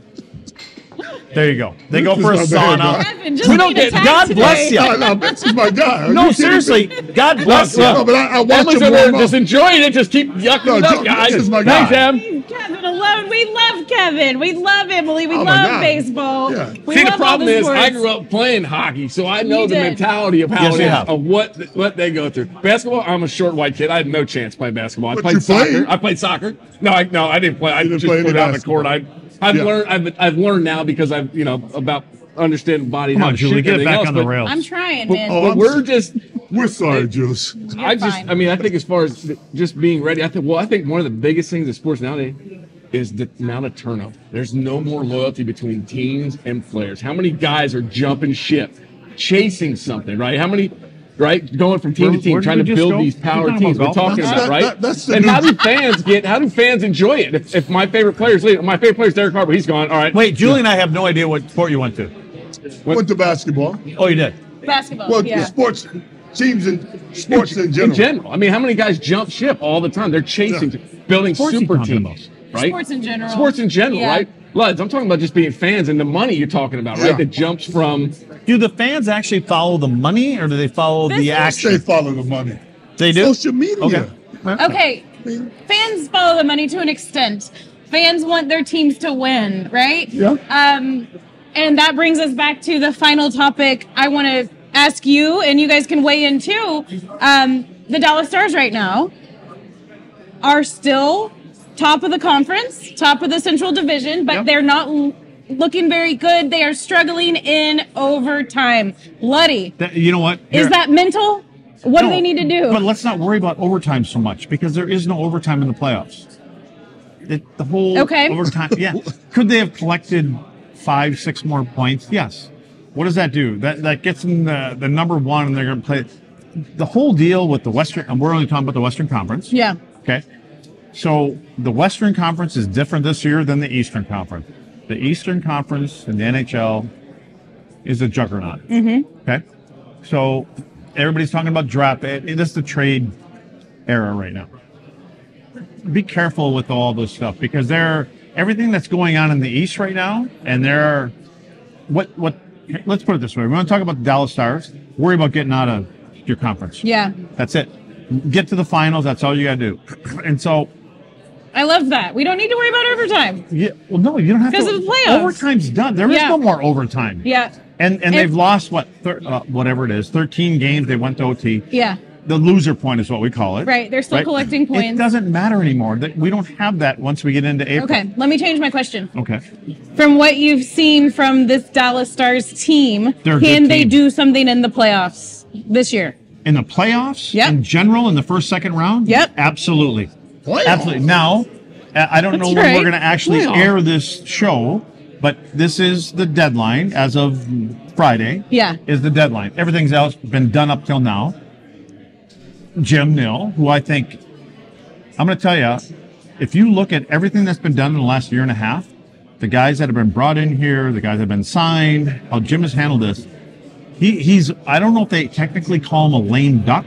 there you go. They go for a is not bad, sauna. Kevin, just We don't get- attacked God bless you. No, no, this is my guy. No, seriously. God bless you. No, but I, I watched Emily's him over there warm just up. enjoying it. Just keep yucking No, it Joe, up, guys. this is my Thanks, guy. Em. Kevin alone. We love Kevin. We love Emily. We Oh, love baseball. Yeah. We See, love the problem all is, I grew up playing hockey, so I know You the did. mentality of how Yes, it you is, have. of what what they go through. Basketball, I'm a short white kid. I had no chance playing basketball. I But played soccer. played? I played soccer. No, I no, I didn't play. I didn't just play put any it on the court. I I've Yeah. learned I've I've learned now because I've you know about understanding body. Come on, Julie, get back else, on the rails. I'm trying, But, man. Oh, but I'm we're sorry. just We're sorry, Juice. I just, fine. I mean, I think as far as just being ready, I think, well, I think one of the biggest things in sports nowadays is the amount of turnover. There's no more loyalty between teams and players. How many guys are jumping ship, chasing something, right? How many, right, going from team Where- to team, trying to build go? these power talking teams about we're talking That's- about, that- right? that- that's and how do fans get, how do fans enjoy it? If, if my favorite player's leaving, my favorite player's Derek Harper, he's gone, all right. Wait, Julie and I have no idea what sport you went to. Went to basketball. Oh, you did? Basketball. Well, yeah. sports teams and sports in in general. general. I mean, how many guys jump ship all the time? They're chasing, building Sports super teams, right? Sports in general. Sports in general, Yeah. right? Luds, I'm talking about just being fans and the money you're talking about, right? Yeah. That jumps from Do the fans actually follow the money or do they follow This the is- action? They follow the money. They do? Social media. Okay. Okay, fans follow the money to an extent. Fans want their teams to win, right? Yeah. Um, and that brings us back to the final topic. I want to ask you, and you guys can weigh in too. Um, the Dallas Stars right now are still top of the conference, top of the Central Division, but Yep. they're not l- looking very good. They are struggling in overtime. Luddy, That- you know what? is Here- that mental? What do they need to do? But let's not worry about overtime so much because there is no overtime in the playoffs. It, the whole Okay. overtime, yeah. [laughs] Could they have collected five, six more points? Yes. What does that do? That that gets them the, the number one, and they're going to play. The whole deal with the Western, and we're only talking about the Western Conference. yeah. Okay. So the Western Conference is different this year than the Eastern Conference. The Eastern Conference in the NHL is a juggernaut. Mm-hmm. Okay. So everybody's talking about draft. It, it is the trade era right now. Be careful with all this stuff because there everything that's going on in the East right now, and there are what what. Let's put it this way: we want to talk about the Dallas Stars. Worry about getting out of your conference. Yeah. That's it. Get to the finals. That's all you got to do. [clears throat] And so, I love that. We don't need to worry about overtime. yeah, well, no, you don't have to. Because of the playoffs. Overtime's done. There is Yeah. no more overtime. Yeah. And and, And- they've lost what thir- uh, whatever it is, thirteen games. They went to OT. Yeah. The loser point is what we call it. Right, they're still collecting points. It doesn't matter anymore. That we don't have that once we get into April. Okay, let me change my question. Okay. From what you've seen from this Dallas Stars team, They're can they team. do something in the playoffs this year? In the playoffs, Yep. in general, in the first second round, Yep. absolutely, Playoffs? absolutely. Now, uh, I don't know when right. we're going to actually Playoffs. air this show, but this is the deadline as of Friday. Yeah. is the deadline. Everything's else been done up till now. Jim Nill, who I think, I'm going to tell you, if you look at everything that's been done in the last year and a half, the guys that have been brought in here, the guys that have been signed, how Jim has handled this, he, he's I don't know if they technically call him a lame duck.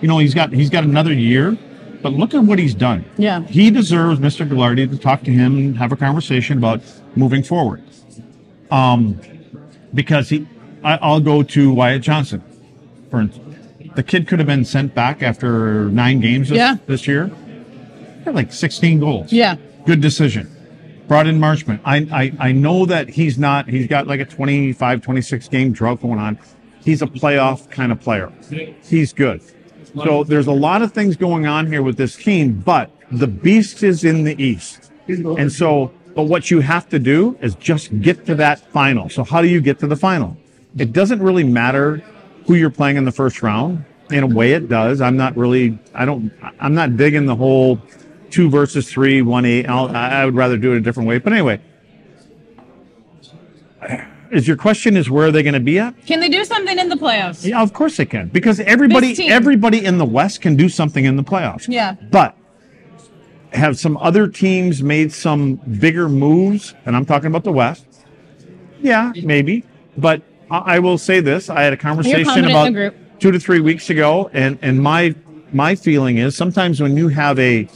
You know, he's got he's got another year, but look at what he's done. Yeah. He deserves Mr. Gaglardi to talk to him and have a conversation about moving forward. Um because he I, I'll go to Wyatt Johnston. For instance. The kid could have been sent back after nine games this, Yeah. this year. He had like 16 goals. Yeah. Good decision. Brought in Marchment. I, I, I know that he's not, he's got like a 25, 26 game drought going on. He's a playoff kind of player. He's good. So there's a lot of things going on here with this team, but the beast is in the East. And so, but what you have to do is just get to that final. So how do you get to the final? It doesn't really matter who you're playing in the first round. In a way, it does. I'm not really, I don't, I'm not digging the whole two versus three, one eight. I'll, I would rather do it a different way. But anyway, is your question is where are they going to be at? Can they do something in the playoffs? Yeah, of course they can because everybody, everybody in the West can do something in the playoffs. Yeah. But have some other teams made some bigger moves? And I'm talking about the West. Yeah, maybe. But I I will say this: I had a conversation about two to three weeks ago, and and my my feeling is sometimes when you have a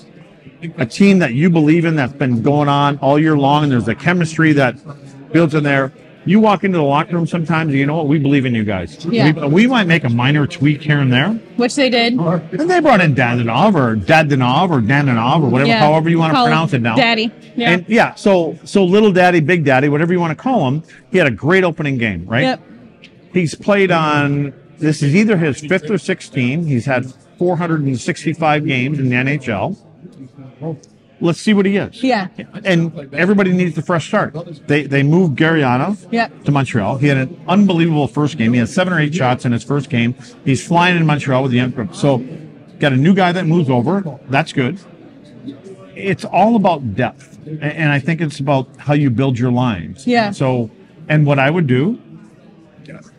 a team that you believe in that's been going on all year long, and there's a chemistry that builds in there. You walk into the locker room sometimes, you know what? We believe in you guys. Yeah. We, we might make a minor tweak here and there, Which they did. and they brought in Dadonov or Dadonov or Dananov or whatever, Yeah. however you want to pronounce it now. Daddy. Yeah. And yeah, so so little daddy, big daddy, whatever you want to call him, he had a great opening game, right? Yep. He's played on this is either his fifth or sixth team. He's had 465 games in the NHL. Let's see what he is. Yeah. And everybody needs a fresh start. They they moved Gurianov Yep. to Montreal. He had an unbelievable first game. He had seven or eight shots in his first game. He's flying in Montreal with the young group. So got a new guy that moves over. That's good. It's all about depth. And I think it's about how you build your lines. Yeah. So and what I would do,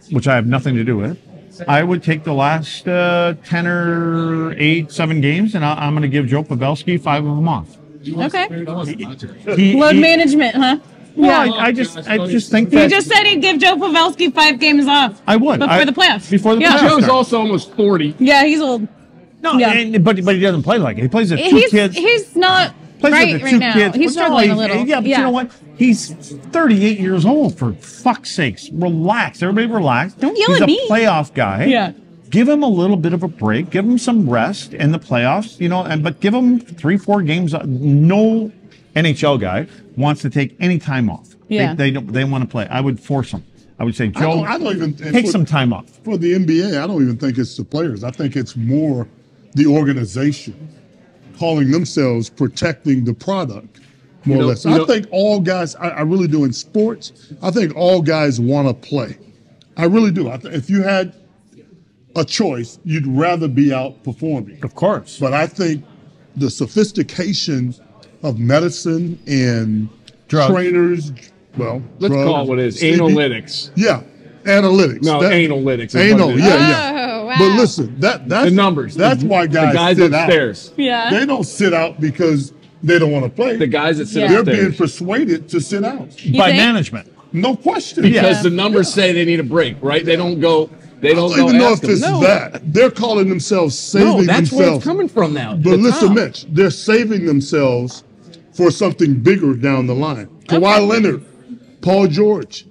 which I have nothing to do with, I would take the last uh, 10 or 8, 7 games, and I, I'm going to give Joe Pavelski five of them off. Okay. He, Load he- management, huh? Well, I, I just, I just think He that just said he'd give Joe Pavelski five games off. I would before I- the playoffs. Before the Yeah. playoffs. Joe's start. also almost 40. Yeah, he's old. no, yeah. and- but but he doesn't play like it. He plays with two He's kids. he's not plays right with the right two now. kids. He's Well, no, struggling a little. Yeah, but you know what? He's 38 years old. For fuck's sakes, relax. Everybody, relax. Don't yell He's at a me. playoff guy. Yeah. Give him a little bit of a break. Give him some rest in the playoffs. You know, and but give him three, four games. No NHL guy wants to take any time off. Yeah. They, they don't. They want to play. I would force them. I would say, I Joe, don't, I don't even take for- some time off. for the NBA. I don't even think it's the players. I think it's more the organization calling themselves protecting the product, more You know- or less. you I know- think all guys. I, I really do in sports. I think all guys want to play. I really do. I th- if you had a choice, you'd rather be out performing. Of course. But I think the sophistication of medicine and Drugs. trainers, well, Let's drugs, call it what it is. CB Analytics. Yeah, analytics. No, That- analytics Anal, what yeah, yeah. Oh, wow. But listen, that that's The numbers. That's The- why the guys, guys sit upstairs. Out. Yeah. They don't sit out because they don't want to play. The guys that sit Yeah. They're upstairs. being persuaded to sit out. By think? management. No question. because Yeah. the numbers say they need a break, right? They don't go. They don't, don't go even know if it's no. that. They're calling themselves saving No, that's where it's coming from now. But listen, top. Mitch, they're saving themselves for something bigger down the line. Kawhi Leonard, Paul George,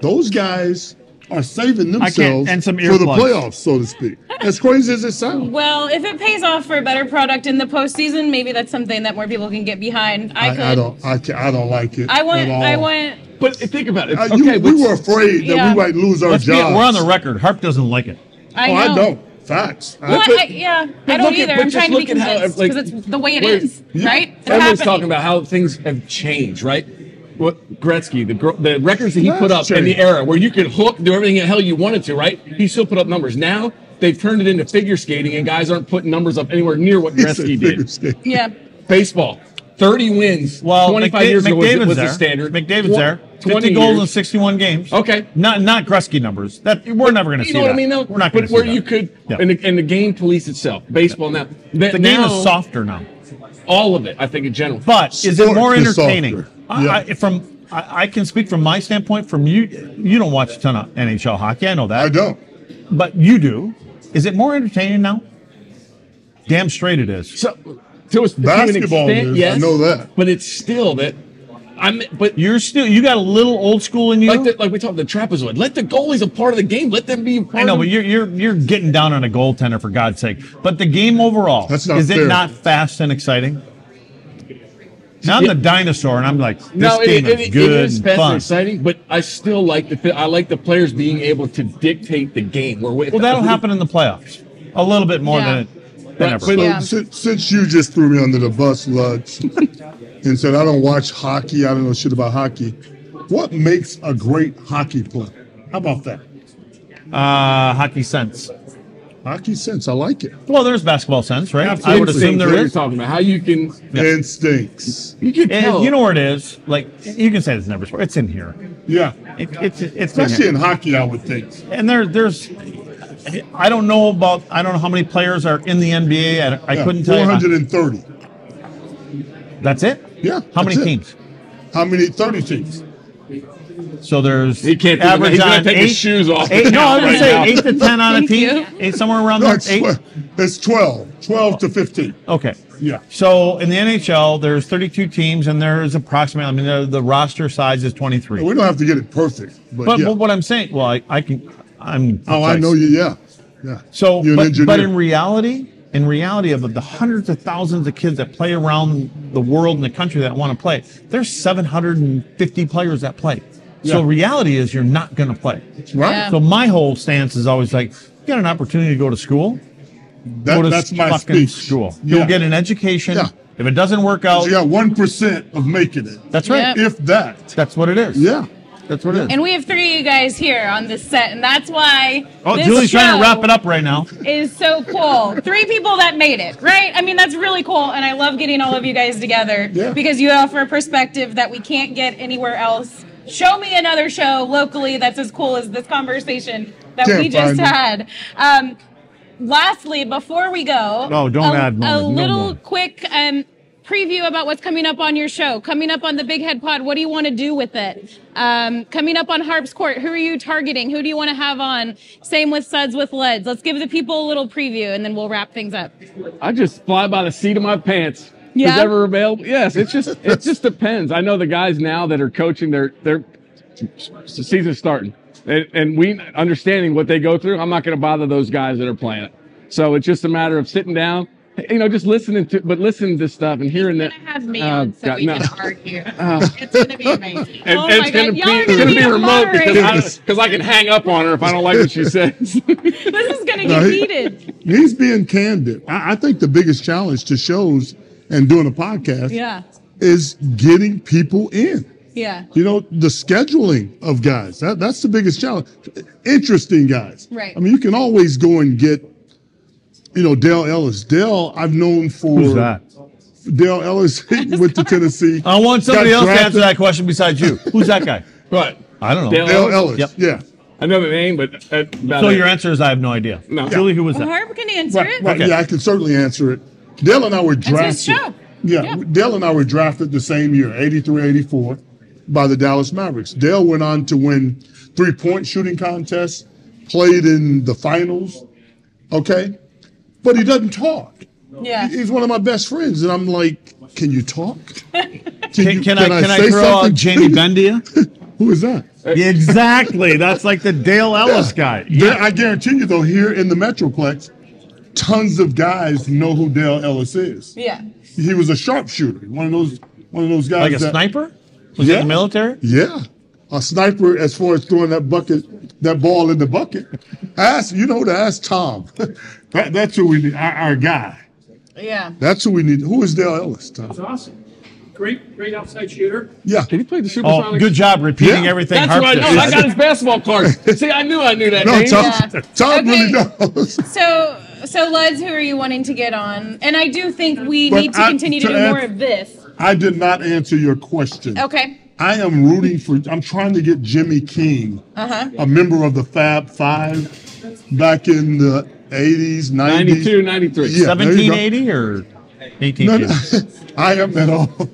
those guys are saving themselves and some for the earplugs. playoffs, so to speak. As crazy as it sounds. Well, if it pays off for a better product in the postseason, maybe that's something that more people can get behind. I, could. I, I don't. I, ca- I don't like it. I want. at all. I want. But think about it. Uh, okay, you, we were afraid that Yeah. we might lose our Let's be, jobs. we're on the record. Harp doesn't like it. I Oh, know. I don't. Facts. I- Well, But- I, yeah, but I don't look at- either. I'm trying to be look at how, convinced like, because it's the way it wait, is, yeah. right? It's Everyone's happening. talking about how things have changed, right? What Gretzky, the the records that he put up That's in the era where you could hook, do everything the hell you wanted to, right? He still put up numbers. Now they've turned it into figure skating, and guys aren't putting numbers up anywhere near what He Gretzky did. skate. Yeah. Baseball, thirty wins. Well, twenty-five McDa- years ago was, McDavid's was there. the standard. McDavid's there. Twenty goals in 61 games. Okay. Not not Gretzky numbers. That we're never going to see You know what that. I mean? Though We're not going to see. But where see you could, Yeah. and, the, and the game police itself, baseball now. the game is softer now. All of it, I think, in general. But is it more entertaining? I, Yeah. I, from I, I can speak from my standpoint. From you, you don't watch a ton of NHL hockey. I know that. I don't. But you do. Is it more entertaining now? Damn straight it is. So, to, a, to an Basketball extent, is, I know that. But it's still that. I'm. But You're still you got a little old school in you. like the, like we talked the trapezoid. Let the goalies a part of the game. Let them be a part. I know, of but you're you're you're getting down on a goaltender for God's sake. But the game overall, That's not is it not fast and exciting? Now I'm Yeah. the dinosaur, and I'm like, this No, game it, is good it is and fast fun. and exciting, but I still like the fi- I like the players being able to dictate the game. Where we- Well, that'll happen in the playoffs, a little bit more Yeah. than it than Right, ever. but- So Yeah. since, since you just threw me under the bus, Luds, and said I don't watch hockey, I don't know shit about hockey. What makes a great hockey player? How about that? uh, hockey sense. Hockey sense, I like it. Well, there's basketball sense, right? I would assume Instincts, there what You're talking about how you can Instincts. you can And tell. you know where it is? Like you can say it's never sport. It's in here. Yeah. It, it's it's Especially here. in hockey, I would think. And there there's. I don't know about. I don't know how many players are in the NBA. I, I Yeah, couldn't tell you. 430. That's it. Yeah. How many it. teams? How many? 30 teams. So there's He can't do the- average he's gonna on take eight, his shoes off Eight, no, I was right say now. eight to ten on a [laughs] Thank team. Eight somewhere around No, there. it's, Eight. it's 12, 12 to 15. Okay. Yeah. So in the NHL, there's 32 teams, and there's approximately. I mean, the, the roster size is 23. We don't have to get it perfect, but, But, yeah. but what I'm saying, well, I, I can, I'm. oh, I know you. Yeah, yeah. So, You're an but, engineer. but in reality, in reality of the hundreds of thousands of kids that play around the world and the country that want to play, there's 750 players that play. So Yeah. reality is you're not going to play. right. Yeah. So my whole stance is always like, you got an opportunity to go to school, That- go to that's my fucking speech. school. Yeah. You'll get an education. Yeah. If it doesn't work out, You got one percent of making it, that's right. Yep. if that. That's what it is. Yeah. That's what it is. And we have three of you guys here on this set, and that's why oh, this Julie's trying to show wrap it up right now. Is so cool. Three people that made it, right? I mean, that's really cool, and I love getting all of you guys together Yeah. because you offer a perspective that we can't get anywhere else. Show me another show locally that's as cool as this conversation that Can't we just it. had. Um, lastly, before we go, No, don't a, add more. a little more. quick um, preview about what's coming up on your show. Coming up on the Big Head Pod, what do you want to do with it? Um, coming up on Harps Court, who are you targeting? Who do you want to have on? Same with Suds with Luds. Let's give the people a little preview and then we'll wrap things up. I just fly by the seat of my pants. Yeah? Is ever available? Yes. It's just [laughs] it just depends. I know the guys now that are coaching. Their their season's starting, and, and we understanding what they go through. I'm not going to bother those guys that are playing it. So it's just a matter of sitting down, you know, just listening to, but listening to stuff and hearing that. have me uh, on so God, we no. can argue. [laughs] it's going to be amazing. [laughs] And, Oh and my it's gonna God, be it's gonna gonna be be remote because I, because [laughs] I can hang up on her if I don't like what she says. This is going to No, get he- heated. He's being candid. I, I think the biggest challenge to shows and doing a podcast Yeah. is getting people in. Yeah. You know, the scheduling of guys. That, that's the biggest challenge. Interesting guys. Right. I mean, you can always go and get, you know, Dale Ellis. Dale, I've known for Who's that? Dale Ellis [laughs] he went to Tennessee. I want somebody Got else to answer that question besides you. Who's that guy? [laughs] But I don't know. Dale Dale Ellis. Yep. Yeah. I know the name, but uh, about So it. your answer is I have no idea. No. Julie, who was Well, that? Harp can answer Right, it. right. Okay. Yeah, I can certainly answer it. Dale and I were drafted. his show. Yeah, Yeah. Dale and I were drafted the same year, 83, 84, by the Dallas Mavericks. Dale went on to win three point shooting contests, played in the finals. Okay. But he doesn't talk. Yeah. He's one of my best friends. And I'm like, can you talk? [laughs] Can, Can, you- can I can I say throw out something? Jamie [laughs] Bendia? Who is that? exactly. That's like the Dale Ellis guy. There- I guarantee you, though, here in the Metroplex, tons of guys know who Dale Ellis is. Yeah. He was a sharpshooter, one of those, one of those guys. Like a that- sniper? Was he in the military? Yeah, a sniper as far as throwing that bucket, that ball in the bucket. Ask you know to ask Tom. [laughs] that, that's who we need. Our, our guy. Yeah. That's who we need. Who is Dale Ellis? Tom? awesome. Great, great outside shooter. Yeah. Did he play the Oh, Supersonics? good job repeating Yeah. everything. That's Harp what I know. I got his basketball cards. [laughs] See, I knew I knew that No, name. Tom. Yeah. Tom Okay. really knows. So, so Luds, who are you wanting to get on? And I do think we But need to I- continue to, to do add- more of this. I did not answer your question. Okay. I am rooting for. I'm trying to get Jimmy King, Uh-huh. a member of the Fab Five, back in the 80s, 90s. 92, 93. Yeah, there you go. 1780 or No, 1880? no, [laughs] I am at all.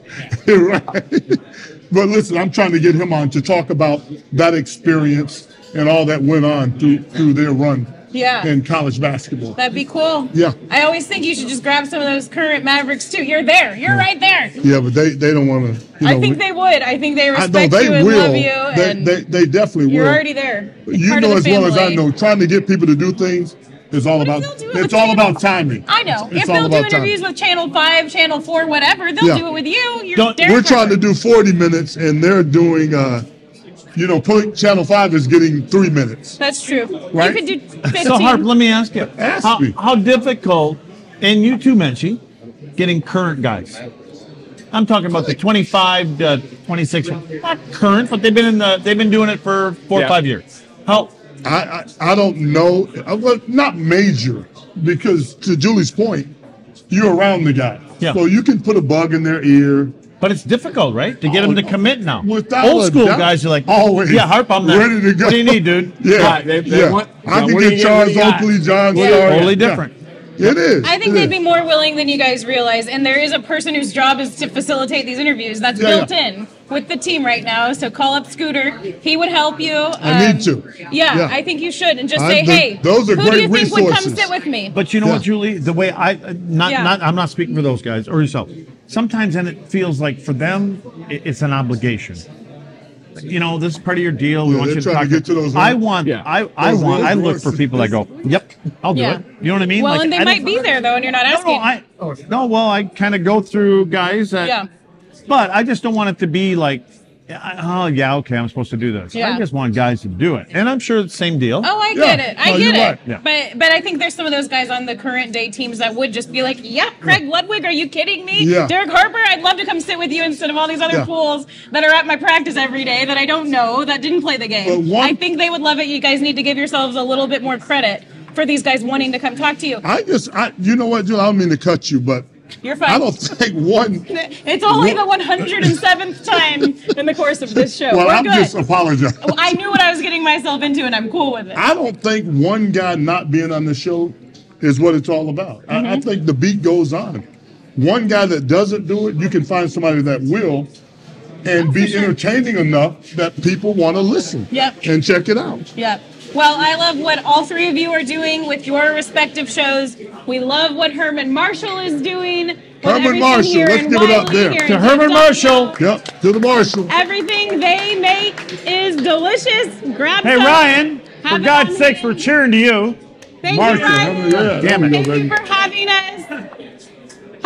[laughs] But listen, I'm trying to get him on to talk about that experience and all that went on through through their run Yeah. in college basketball. That'd be cool. Yeah. I always think you should just grab some of those current Mavericks too. You're there. You're right there. Yeah, but they, they don't want to. You know, I think they would. I think they I know respect they you and will. love you, they, and they, they definitely you're will. already there. you Part of know the as well as I know, trying to get people to do things is all about. they'll do it It's all you. about timing. I know. It's if all they'll do about timing. interviews with Channel Five, Channel Four, whatever, they'll Yeah. do it with you. You're Don't- We're trying to do 40 minutes, and they're doing. uh you know, Point Channel Five is getting three minutes. That's true. Right? You could do 15. So Harp, let me ask you, Ask how, me. how difficult, and you too, Menchie, getting current guys? I'm talking about the 25 to 26, not current, but they've been in the, they've been doing it for four or five years. How? I, I I don't know, uh, well, not major, because to Julie's point, you're around the guy, Yeah. so you can put a bug in their ear. But it's difficult, right, to get Oh, them to commit now. without Old school doubt. guys are like, Always yeah, Harp, I'm ready to go. What do you need, dude? Yeah, Right, they- they yeah. want- I John, can get you get? What Charles do you? Oakley, John Yeah. Starr. Totally Yeah. Different. It is. I think they'd is. be more willing than you guys realize. And there is a person whose job is to facilitate these interviews. That's Yeah, built yeah. in with the team right now. So call up Scooter. He would help you. I need to. Yeah, Yeah. I think you should. And just I- say, the- hey, those are who do great you think would come sit with me? But you know Yeah. what, Julie? The way I uh, not Yeah. not I'm not speaking for those guys or yourself. Sometimes and it feels like for them i- it's an obligation. You know, this is part of your deal. We Yeah, want you to talk. to get to those- I want. Yeah. I I those want. I look for people that go, "Yep, I'll do Yeah. it." You know what I mean? well, Like, and they I might be there, though, and you're not asking. no, I no. Well, I kind of go through guys that. Yeah. But I just don't want it to be like, oh yeah, okay, I'm supposed to do this. Yeah. I just want guys to do it, and I'm sure it's the same deal. Oh, I Yeah. get it. I No, get it. right. Yeah. But but I think there's some of those guys on the current day teams that would just be like, "Yep, Craig Ludwig, are you kidding me? Yeah. Derek Harper, I'd love to come sit with you instead of all these other Yeah. fools that are at my practice every day that I don't know that didn't play the game." One- I think they would love it. You guys need to give yourselves a little bit more credit for these guys wanting to come talk to you. I just, I, you know what, Julie? I don't mean to cut you, but You're fine. I don't think one. [laughs] It's only the 107th time in the course of this show. Well, We're I'm good. just apologizing. I knew what I was getting myself into, and I'm cool with it. I don't think one guy not being on the show is what it's all about. Mm-hmm. I think the beat goes on. One guy that doesn't do it, you can find somebody that will, and be entertaining enough that people want to listen Yep. and check it out. Yep. Well, I love what all three of you are doing with your respective shows. We love what Herman Marshall is doing. with Herman everything Marshall, here let's in give it up there. To Herman Marshall. Yep, to the Marshall. Everything they make is delicious. Grab Hey some. Ryan, for Have it God's on sakes, we're cheering to you. Thank Marshall, you, Ryan. Yeah, Damn it. Thank you for having us.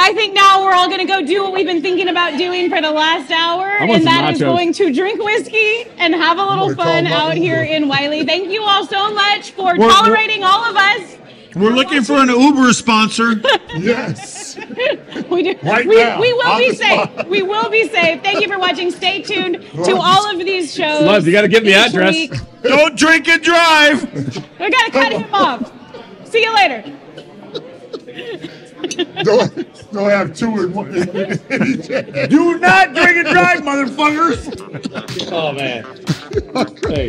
I think now we're all going to go do what we've been thinking about doing for the last hour, and some that is nachos. going to drink whiskey and have a little gonna fun out here in Wylie. Thank you all so much for We're- tolerating all of us. We're looking for an Uber sponsor. [laughs] Yes. We do. Right we, now, we will be safe. spot. We will be safe. Thank you for watching. Stay tuned to all of these shows. Love, you gotta give me the address. week. Don't drink and drive. We gotta cut him off. See you later. Don't, don't have two in one. in each hand. Do not drink and drive, motherfuckers. Oh man. Hey.